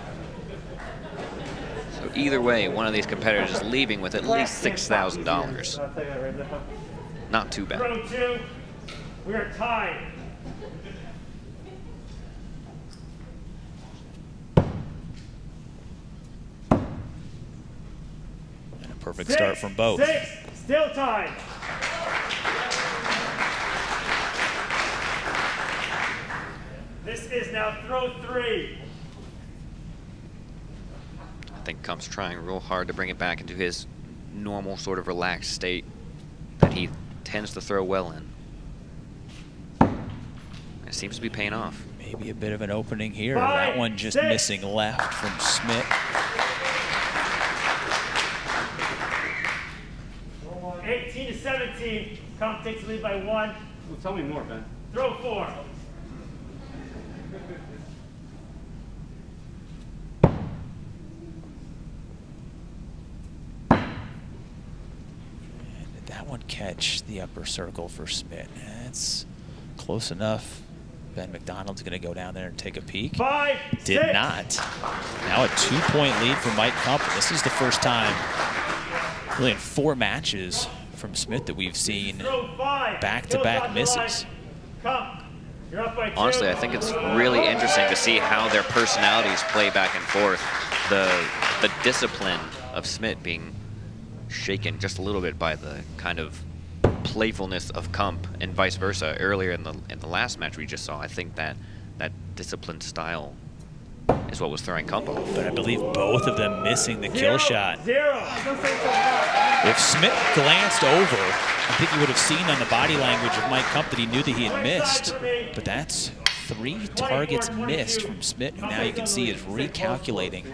So either way, one of these competitors is leaving with at least $6,000. I'll tell you that right now. Not too bad. Row two. We are tied. And a perfect Six, start from both. Six, still tied. This is now throw three. I think Kump's trying real hard to bring it back into his normal sort of relaxed state that he tends to throw well in. It seems to be paying off. Maybe a bit of an opening here. Five, that one just six. missing left from Smit. Eighteen to seventeen. Kump takes the lead by one. Well, tell me more, Ben. Throw four. And did that one catch the upper circle for Smit? That's close enough. Ben McDonald's going to go down there and take a peek. Five, Did six. not. Now a two-point lead for Mike Kump. This is the first time really in four matches from Smit that we've seen back-to-back Kill shot misses. to line. Kump. You're up by two. Honestly, I think it's really interesting to see how their personalities play back and forth. The the discipline of Smit being shaken just a little bit by the kind of playfulness of Kump and vice versa. Earlier in the in the last match we just saw, I think that that disciplined style is what was throwing Kump off. But I believe both of them missing the kill shot. Zero. If Smit glanced over, I think you would have seen on the body language of Mike Kump that he knew that he had missed. But that's three targets missed from Smit, who now you can see is recalculating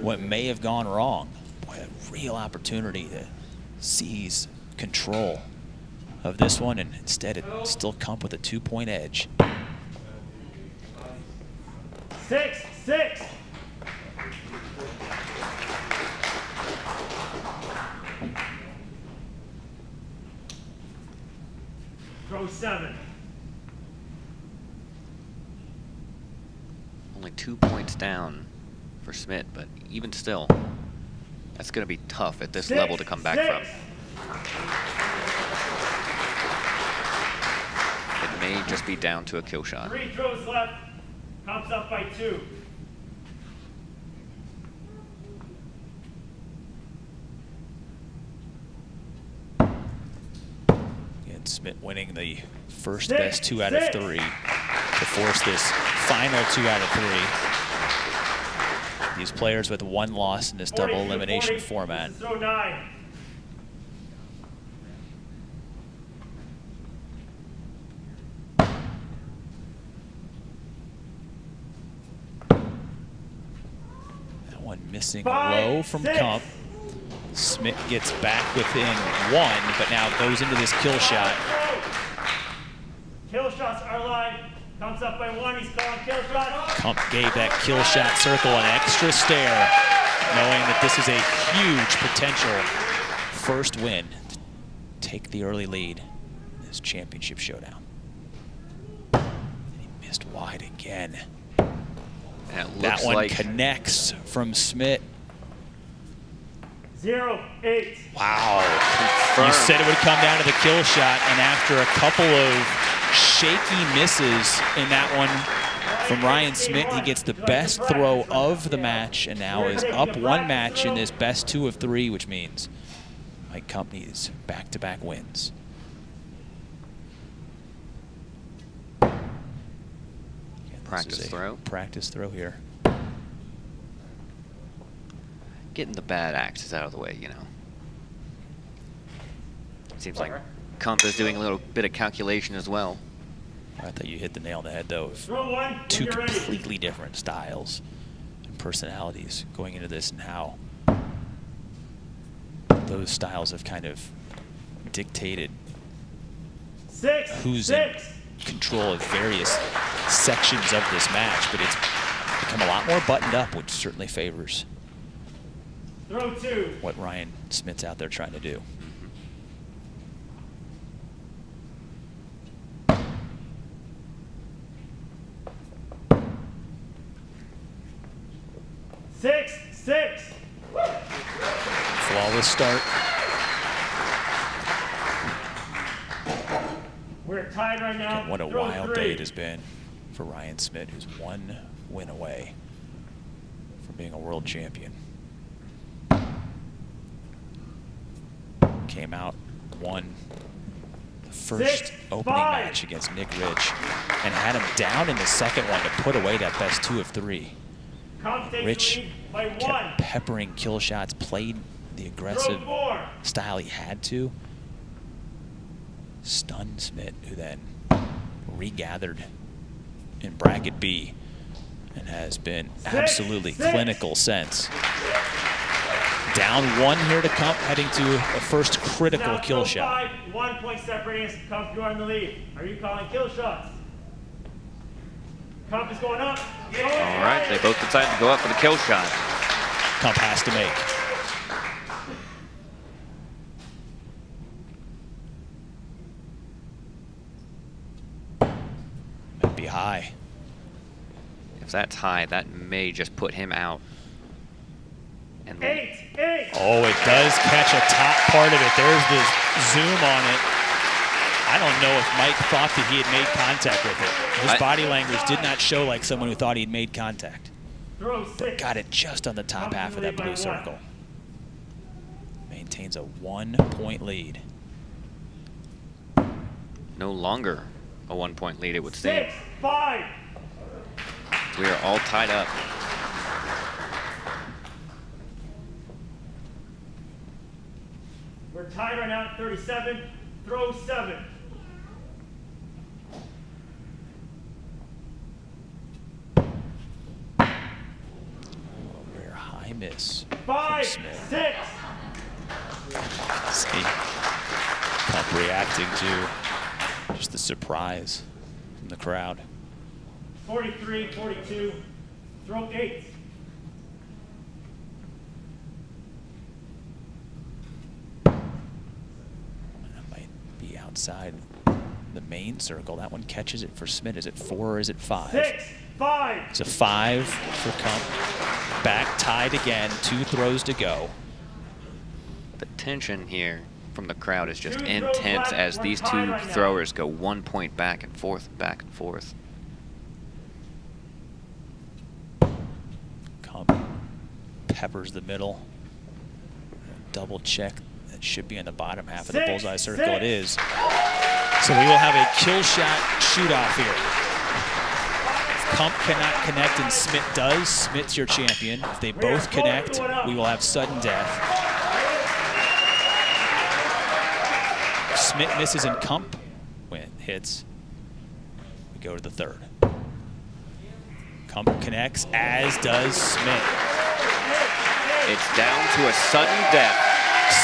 what may have gone wrong. Boy, a real opportunity to seize control of this one, and instead it still Kump with a two-point edge. Six, six. Throw seven. Only two points down for Smit, but even still, that's going to be tough at this Six, level to come back six. from. It may just be down to a kill shot. Three throws left. Comes up by two. And Smit winning the first Six, best two out of three to force this final two out of three. These players with one loss in this double to elimination 40. format. Throw nine. That one missing Five, low from six. Kump. Smit gets back within one, but now goes into this kill shot. Kill shots are live. Comes up by one. He's calling kill shots. Kump gave that kill shot circle an extra stare, knowing that this is a huge potential first win to take the early lead in this championship showdown. And he missed wide again. And it That one like connects from Smit. Zero, eight. Wow. You said it would come down to the kill shot, and after a couple of shaky misses in that one from Ryan Smit, he gets the best throw of the match and now is up one match in this best two of three, which means Mike Company's back-to-back wins. Practice is throw. Practice throw here. Getting the bad axes out of the way, you know. Seems like Kump is doing a little bit of calculation as well. I thought you hit the nail on the head, though. of Throw one. when Two completely different styles and personalities going into this, and how those styles have kind of dictated Six. who's six. in control of various sections of this match, but it's become a lot more buttoned up, which certainly favors Throw two. what Ryan Smit's out there trying to do. Six. Six. Flawless start. We're tied right now. What a Throw wild three. day it has been for Ryan Smit, who's one win away from being a world champion. Came out, won the first Six, opening five. match against Nick Rich, and had him down in the second one to put away that best two of three. Rich by one. kept peppering kill shots, played the aggressive style he had to. Stunned Smit, who then regathered in bracket B and has been absolutely six. clinical since. Down one here to Kump, heading to a first critical Now kill shot. Five, one point separating us. Kump, you are in the lead. Are you calling kill shots? Kump is going up. All All right, they both decide to go up for the kill shot. Kump has to make. Might high. If that's high, that may just put him out. And Eight. Eight. Oh, it does catch a top part of it. There's the zoom on it. I don't know if Mike thought that he had made contact with it. His I- body language did not show like someone who thought he'd made contact. Throw But got it just on the top half of that lead by blue one. circle. Maintains a one point lead. no longer a one point lead, it would seem. Six. Five. We are all tied up. We're tied right now at 37. Throw seven. Rare high miss. Five. Six. See reacting to just the surprise from the crowd. 43. 42. Throw eight. That might be outside the main circle. That one catches it for Smit. Is it four or is it five? Six. Five. It's a five for Kump. Back tied again. Two throws to go. The tension here from the crowd is just intense as these two throwers go one point back and forth, back and forth. Kump peppers the middle. Double check. That should be in the bottom half of the bullseye circle. It is. So we will have a kill shot shoot off here. Kump cannot connect and Smit does, Smit's your champion. If they both both connect, we will have sudden death. Smit misses and Kump win, hits, we go to the third. Kump connects, as does Smit. It's down to a sudden death.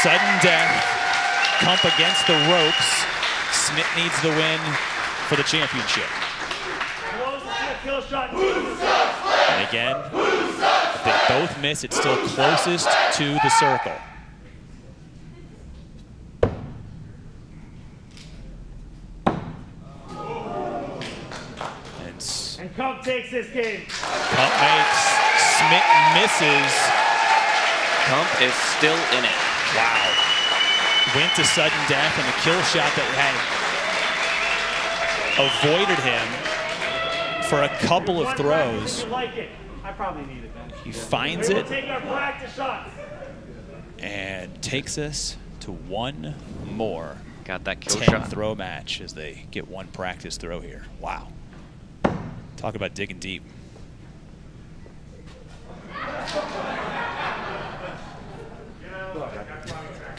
Sudden death. Kump against the ropes. Smit needs the win for the championship. Close to a kill shot. And again, if they both miss, it's still closest to the circle. And S- takes this game. Kump makes, Smit misses. Kump is still in it. Wow. Went to sudden death and a kill shot that had avoided him for a couple of throws. practice like it. I probably need it, man. He finds it take our practice shots. and takes us to one more Got that kill 10 shot. throw match as they get one practice throw here. Wow. Talk about digging deep. I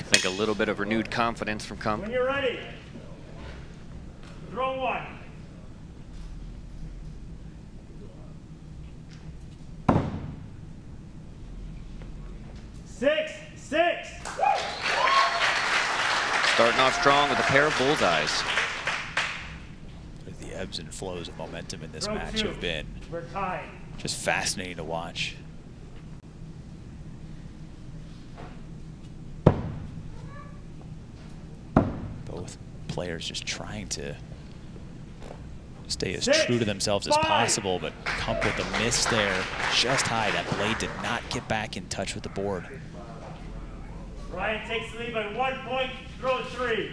think a little bit of renewed confidence from Kump. When you're ready, throw one. Six, six. Starting off strong with a pair of bullseyes. Ebbs and flows of momentum in this match two. have been just fascinating to watch. Both players just trying to stay as Six, true to themselves as possible, but Kump with a miss there just high. That blade did not get back in touch with the board. Ryan takes the lead by one point. Throw three.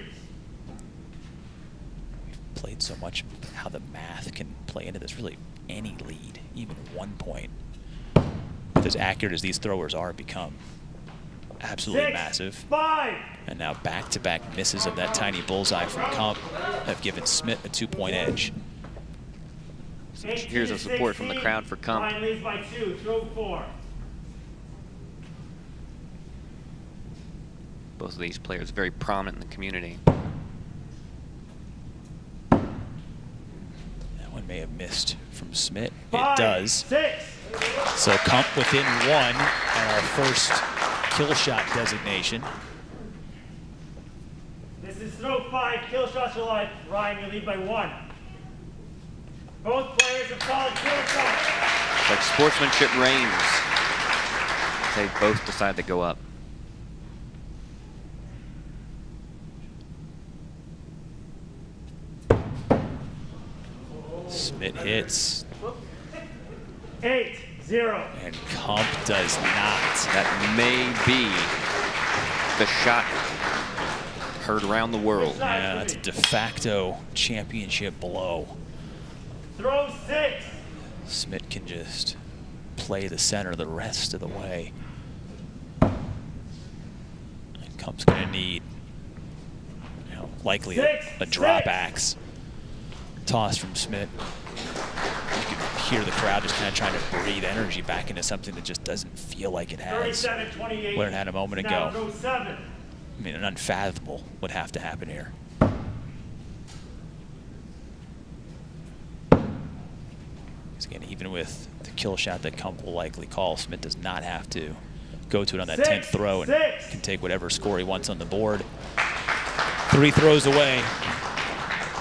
We've Played so much how the math can play into this. Really, any lead, even one point, with as accurate as these throwers are, become absolutely Six, massive. Five. And now back-to-back misses of that tiny bullseye from Kump have given Smit a two-point edge. Here's a support from the crowd for Kump. By two. Throw four. Both of these players very prominent in the community. One may have missed from Smit. Five, It does. Six. So Kump within one on our first kill shot designation. This is throw five. Kill shots are live. Ryan, you lead by one. Both players have solid kill shots. Like sportsmanship reigns. They both decide to go up. Smit hits, Eight, zero. and Kump does not. That may be the shot heard around the world. Yeah, that's a de facto championship blow. Throw six. Smit can just play the center the rest of the way. And Kump's going to need, you know, likely a, a drop six. axe toss from Smit. You can hear the crowd just kind of trying to breathe energy back into something that just doesn't feel like it has. 37, 28. What it had a moment ago. I mean, an unfathomable would have to happen here. Because again, even with the kill shot that Kump will likely call, Smit does not have to go to it on that 10th throw and six. can take whatever score he wants on the board. Three throws away We have three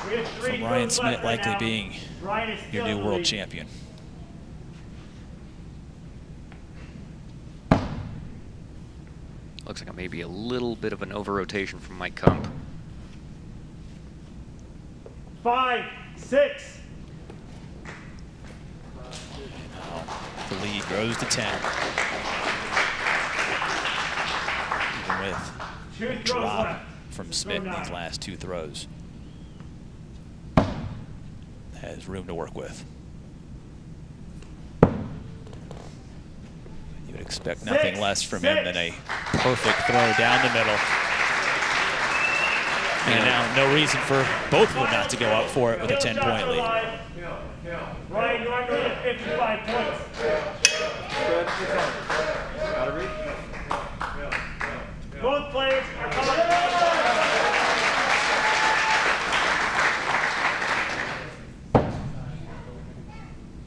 from Ryan Smit right likely being your new world lead. champion. Looks like maybe a little bit of an over rotation from Mike Kump. Five, six. The lead grows to 10. Even with Two a drop left. from Smit in these last two throws. Has room to work with. You would expect nothing Six, less from him than a perfect throw down the middle. And now no reason for both of them not to go up for it with a 10-point lead. Ryan, you are going to 55 points. Both players are coming.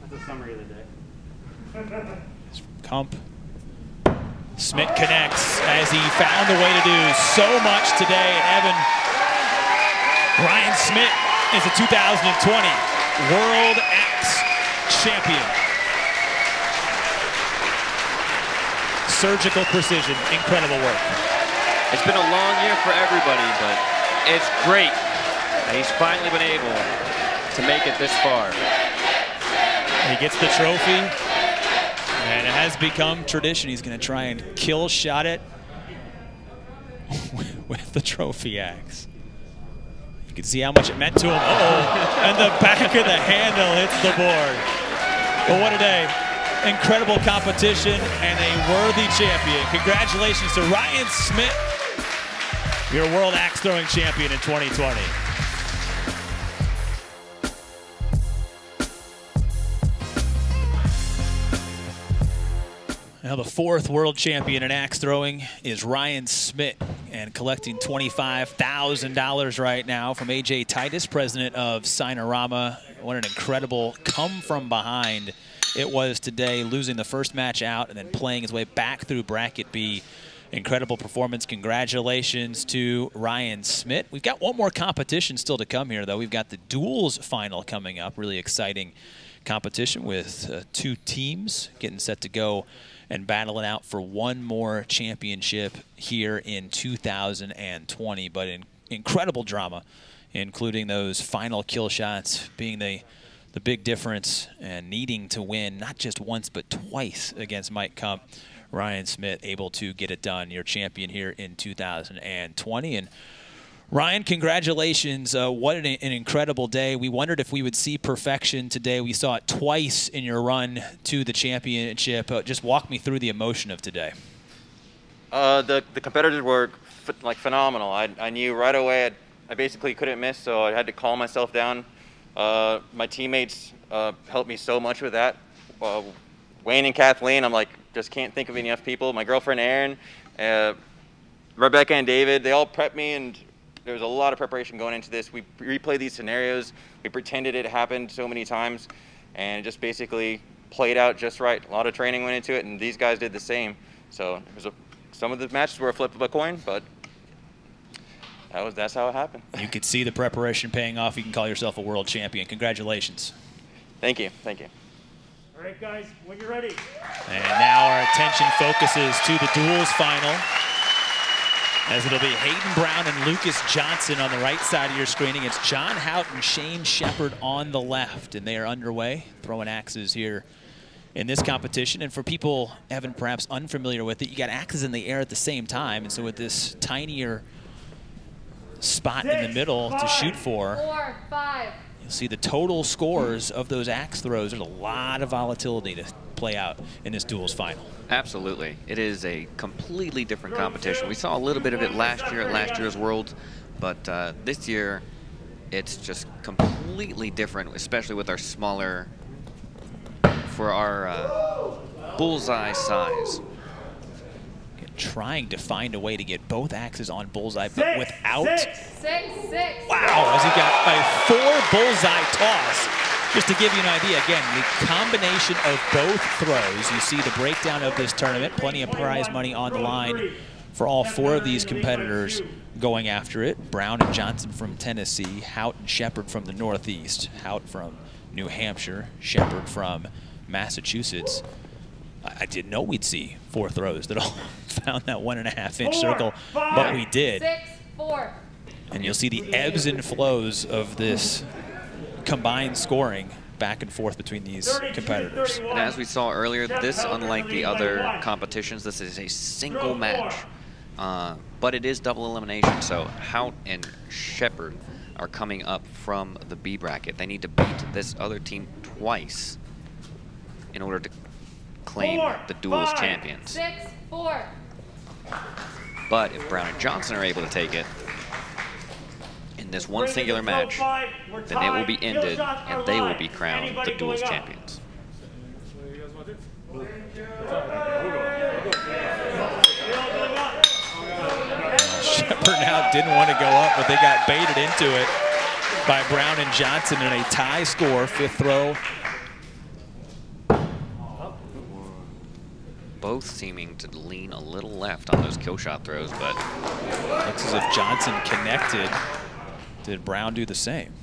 That's a summary of the day. Kump. Smit connects as he found a way to do so much today. And Evan, Ryan Smit is a 2020 World Axe Champion. Surgical precision, incredible work. It's been a long year for everybody, but it's great that he's finally been able to make it this far. He gets the trophy, has become tradition. He's going to try and kill shot it with the trophy axe. You can see how much it meant to him. Uh-oh, and the back of the handle hits the board. But what a day. Incredible competition and a worthy champion. Congratulations to Ryan Smit, your World Axe Throwing Champion in 2020. Now, the fourth world champion in axe throwing is Ryan Smit, and collecting $25,000 right now from AJ Titus, president of Signarama. What an incredible come from behind it was today, losing the first match out and then playing his way back through bracket B. Incredible performance. Congratulations to Ryan Smit. We've got one more competition still to come here, though. We've got the duels final coming up. Really exciting competition with uh, two teams getting set to go and battling out for one more championship here in 2020. But in incredible drama, including those final kill shots being the the big difference and needing to win not just once but twice against Mike Kump. Ryan Smit able to get it done, your champion here in 2020. And Ryan, congratulations. Uh, what an, an, incredible day. We wondered if we would see perfection today. We saw it twice in your run to the championship. Uh, just walk me through the emotion of today. Uh, the, the competitors were like phenomenal. I, I knew right away I'd, I basically couldn't miss, so I had to calm myself down. Uh, my teammates uh, helped me so much with that. Uh, Wayne and Kathleen, I'm like, just can't think of enough people. My girlfriend Erin, Rebecca and David, they all prepped me and there was a lot of preparation going into this. We replayed these scenarios. We pretended it happened so many times, and it just basically played out just right. A lot of training went into it, and these guys did the same. So it was a, some of the matches were a flip of a coin, but that was that's how it happened. You could see the preparation paying off. You can call yourself a world champion. Congratulations. Thank you. Thank you. All right, guys, when you're ready. And now our attention focuses to the duels final as it'll be Hayden Brown and Lucas Johnson on the right side of your screen against John Hout and Shane Shepard on the left. And they are underway, throwing axes here in this competition. And for people, Evan, perhaps unfamiliar with it, you got axes in the air at the same time. And so with this tinier spot Six, in the middle five, to shoot for, four, five. You'll see the total scores of those axe throws. There's a lot of volatility to play out in this duels final. Absolutely. It is a completely different competition. We saw a little bit of it last year at last year's Worlds, but uh, this year it's just completely different, especially with our smaller, for our uh, bullseye size. Trying to find a way to get both axes on bullseye, but without. Six, six, six. Wow, as he got a four bullseye toss just to give you an idea, again, the combination of both throws, you see the breakdown of this tournament, plenty of prize money on the line for all four of these competitors going after it. Brown and Johnson from Tennessee, Hout and Shepard from the Northeast, Hout from New Hampshire, Shepard from Massachusetts. I didn't know we'd see four throws that all found that one and a half inch circle, but we did. Six, four. And you'll see the ebbs and flows of this combined scoring back and forth between these competitors. And as we saw earlier, this, unlike the other competitions, this is a single match. Uh, but it is double elimination, so Hout and Shepard are coming up from the B bracket. They need to beat this other team twice in order to claim four, the duels five, champions. Six, four. But if Brown and Johnson are able to take it, in this one singular match, then it will be ended and they will be crowned the duels champions. Shepard now didn't want to go up, but they got baited into it by Brown and Johnson in a tie score, fifth throw. Both seeming to lean a little left on those kill shot throws, but looks as if Johnson connected did Brown do the same?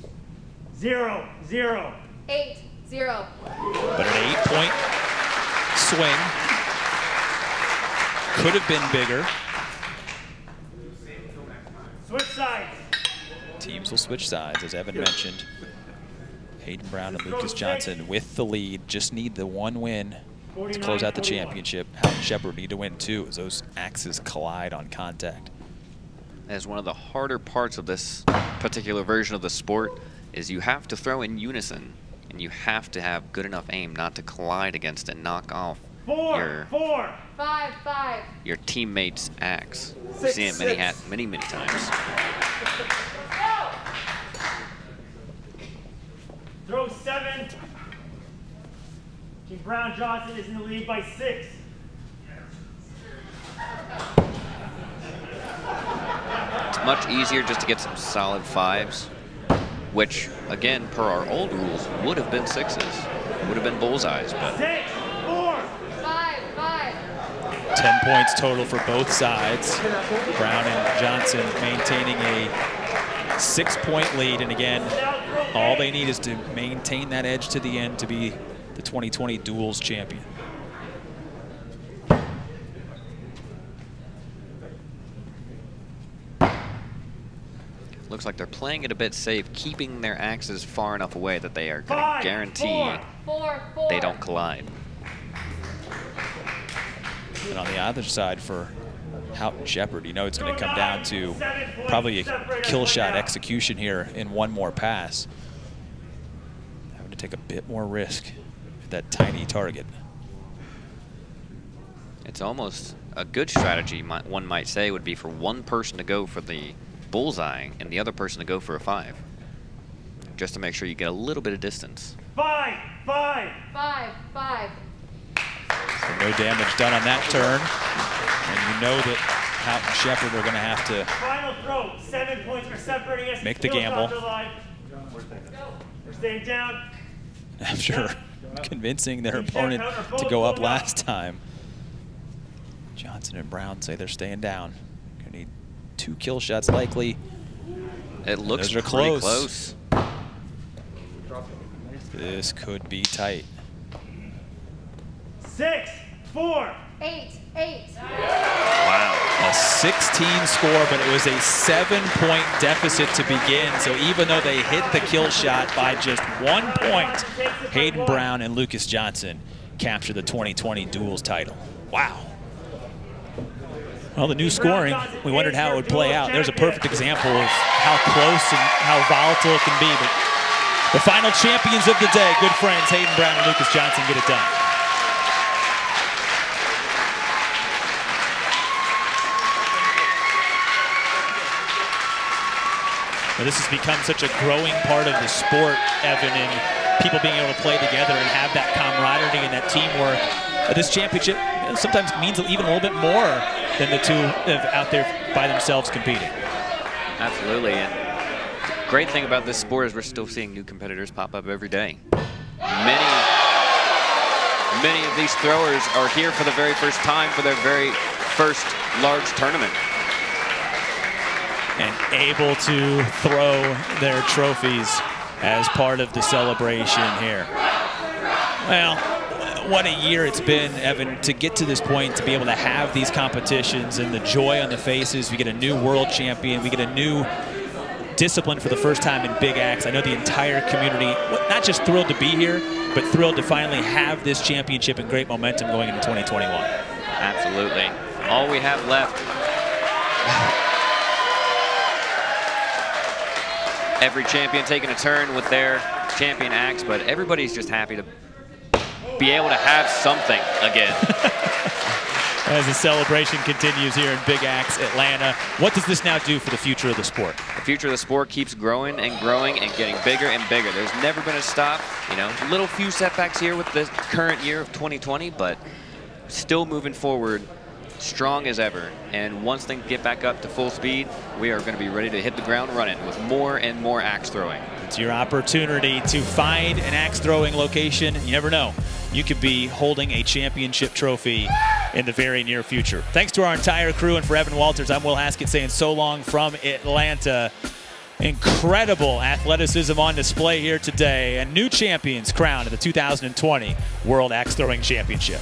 Zero, zero. Eight, zero. But an eight-point swing could have been bigger. Switch sides. Teams will switch sides, as Evan mentioned. Hayden Brown and Lucas Johnson with the lead. Just need the one win to close out the championship. Hout and Shepard need to win too as those axes collide on contact as one of the harder parts of this particular version of the sport is you have to throw in unison and you have to have good enough aim not to collide against and knock off four, your four, five, five. your teammate's axe. We've seen it many, hat, many, many times. Throw seven. Team Brown Johnson is in the lead by six. It's much easier just to get some solid fives, which, again, per our old rules, would have been sixes. Would have been bullseyes, but... Six, four, five, five. Ten points total for both sides. Brown and Johnson maintaining a six-point lead, and again, all they need is to maintain that edge to the end to be the 2020 duels champion. looks like they're playing it a bit safe, keeping their axes far enough away that they are going to guarantee four. Four, four. they don't collide. And on the other side for Hout and Shepard, you know it's going to come down to probably a kill shot execution here in one more pass. Having to take a bit more risk at that tiny target. It's almost a good strategy, one might say, would be for one person to go for the bullseye and the other person to go for a five. Just to make sure you get a little bit of distance. five, five. Five, five. So no damage done on that turn. And you know that Hout and Shepard are going to have to Final throw. Seven points for separating us. Make the gamble. shots are live. We're staying down. after convincing their opponent to go up last time. Johnson and Brown say they're staying down. Gonna need two kill shots likely. It looks Those pretty close. close. This could be tight. Six, four. Eight, eight. Wow. A 16 score, but it was a seven point deficit to begin. So even though they hit the kill shot by just one point, Hayden Brown and Lucas Johnson capture the 2020 duels title. Wow. Well, the new scoring, we wondered how it would play out. There's a perfect example of how close and how volatile it can be. But the final champions of the day, good friends Hayden Brown and Lucas Johnson get it done. This has become such a growing part of the sport, Evan, and people being able to play together and have that camaraderie and that teamwork. Uh, This championship sometimes means even a little bit more than the two out there by themselves competing. Absolutely. And great thing about this sport is we're still seeing new competitors pop up every day. Many, many of these throwers are here for the very first time for their very first large tournament. And able to throw their trophies as part of the celebration here. Well, what a year it's been, Evan, to get to this point, to be able to have these competitions and the joy on the faces. We get a new world champion. We get a new discipline for the first time in Big Axe. I know the entire community, not just thrilled to be here, but thrilled to finally have this championship and great momentum going into 2021. Absolutely. All we have left. Every champion taking a turn with their champion axe, but everybody's just happy to be able to have something again. As the celebration continues here in Big Axe, Atlanta, what does this now do for the future of the sport? the future of the sport keeps growing and growing and getting bigger and bigger. There's never been a stop. You know, little few setbacks here with the current year of 2020, but still moving forward strong as ever. And once things get back up to full speed, we are going to be ready to hit the ground running with more and more axe throwing. It's your opportunity to find an axe throwing location. You never know. You could be holding a championship trophy in the very near future. Thanks to our entire crew and for Evan Walters, I'm Will Haskett saying so long from Atlanta. Incredible athleticism on display here today, and new champions crowned at the 2020 World Axe Throwing Championship.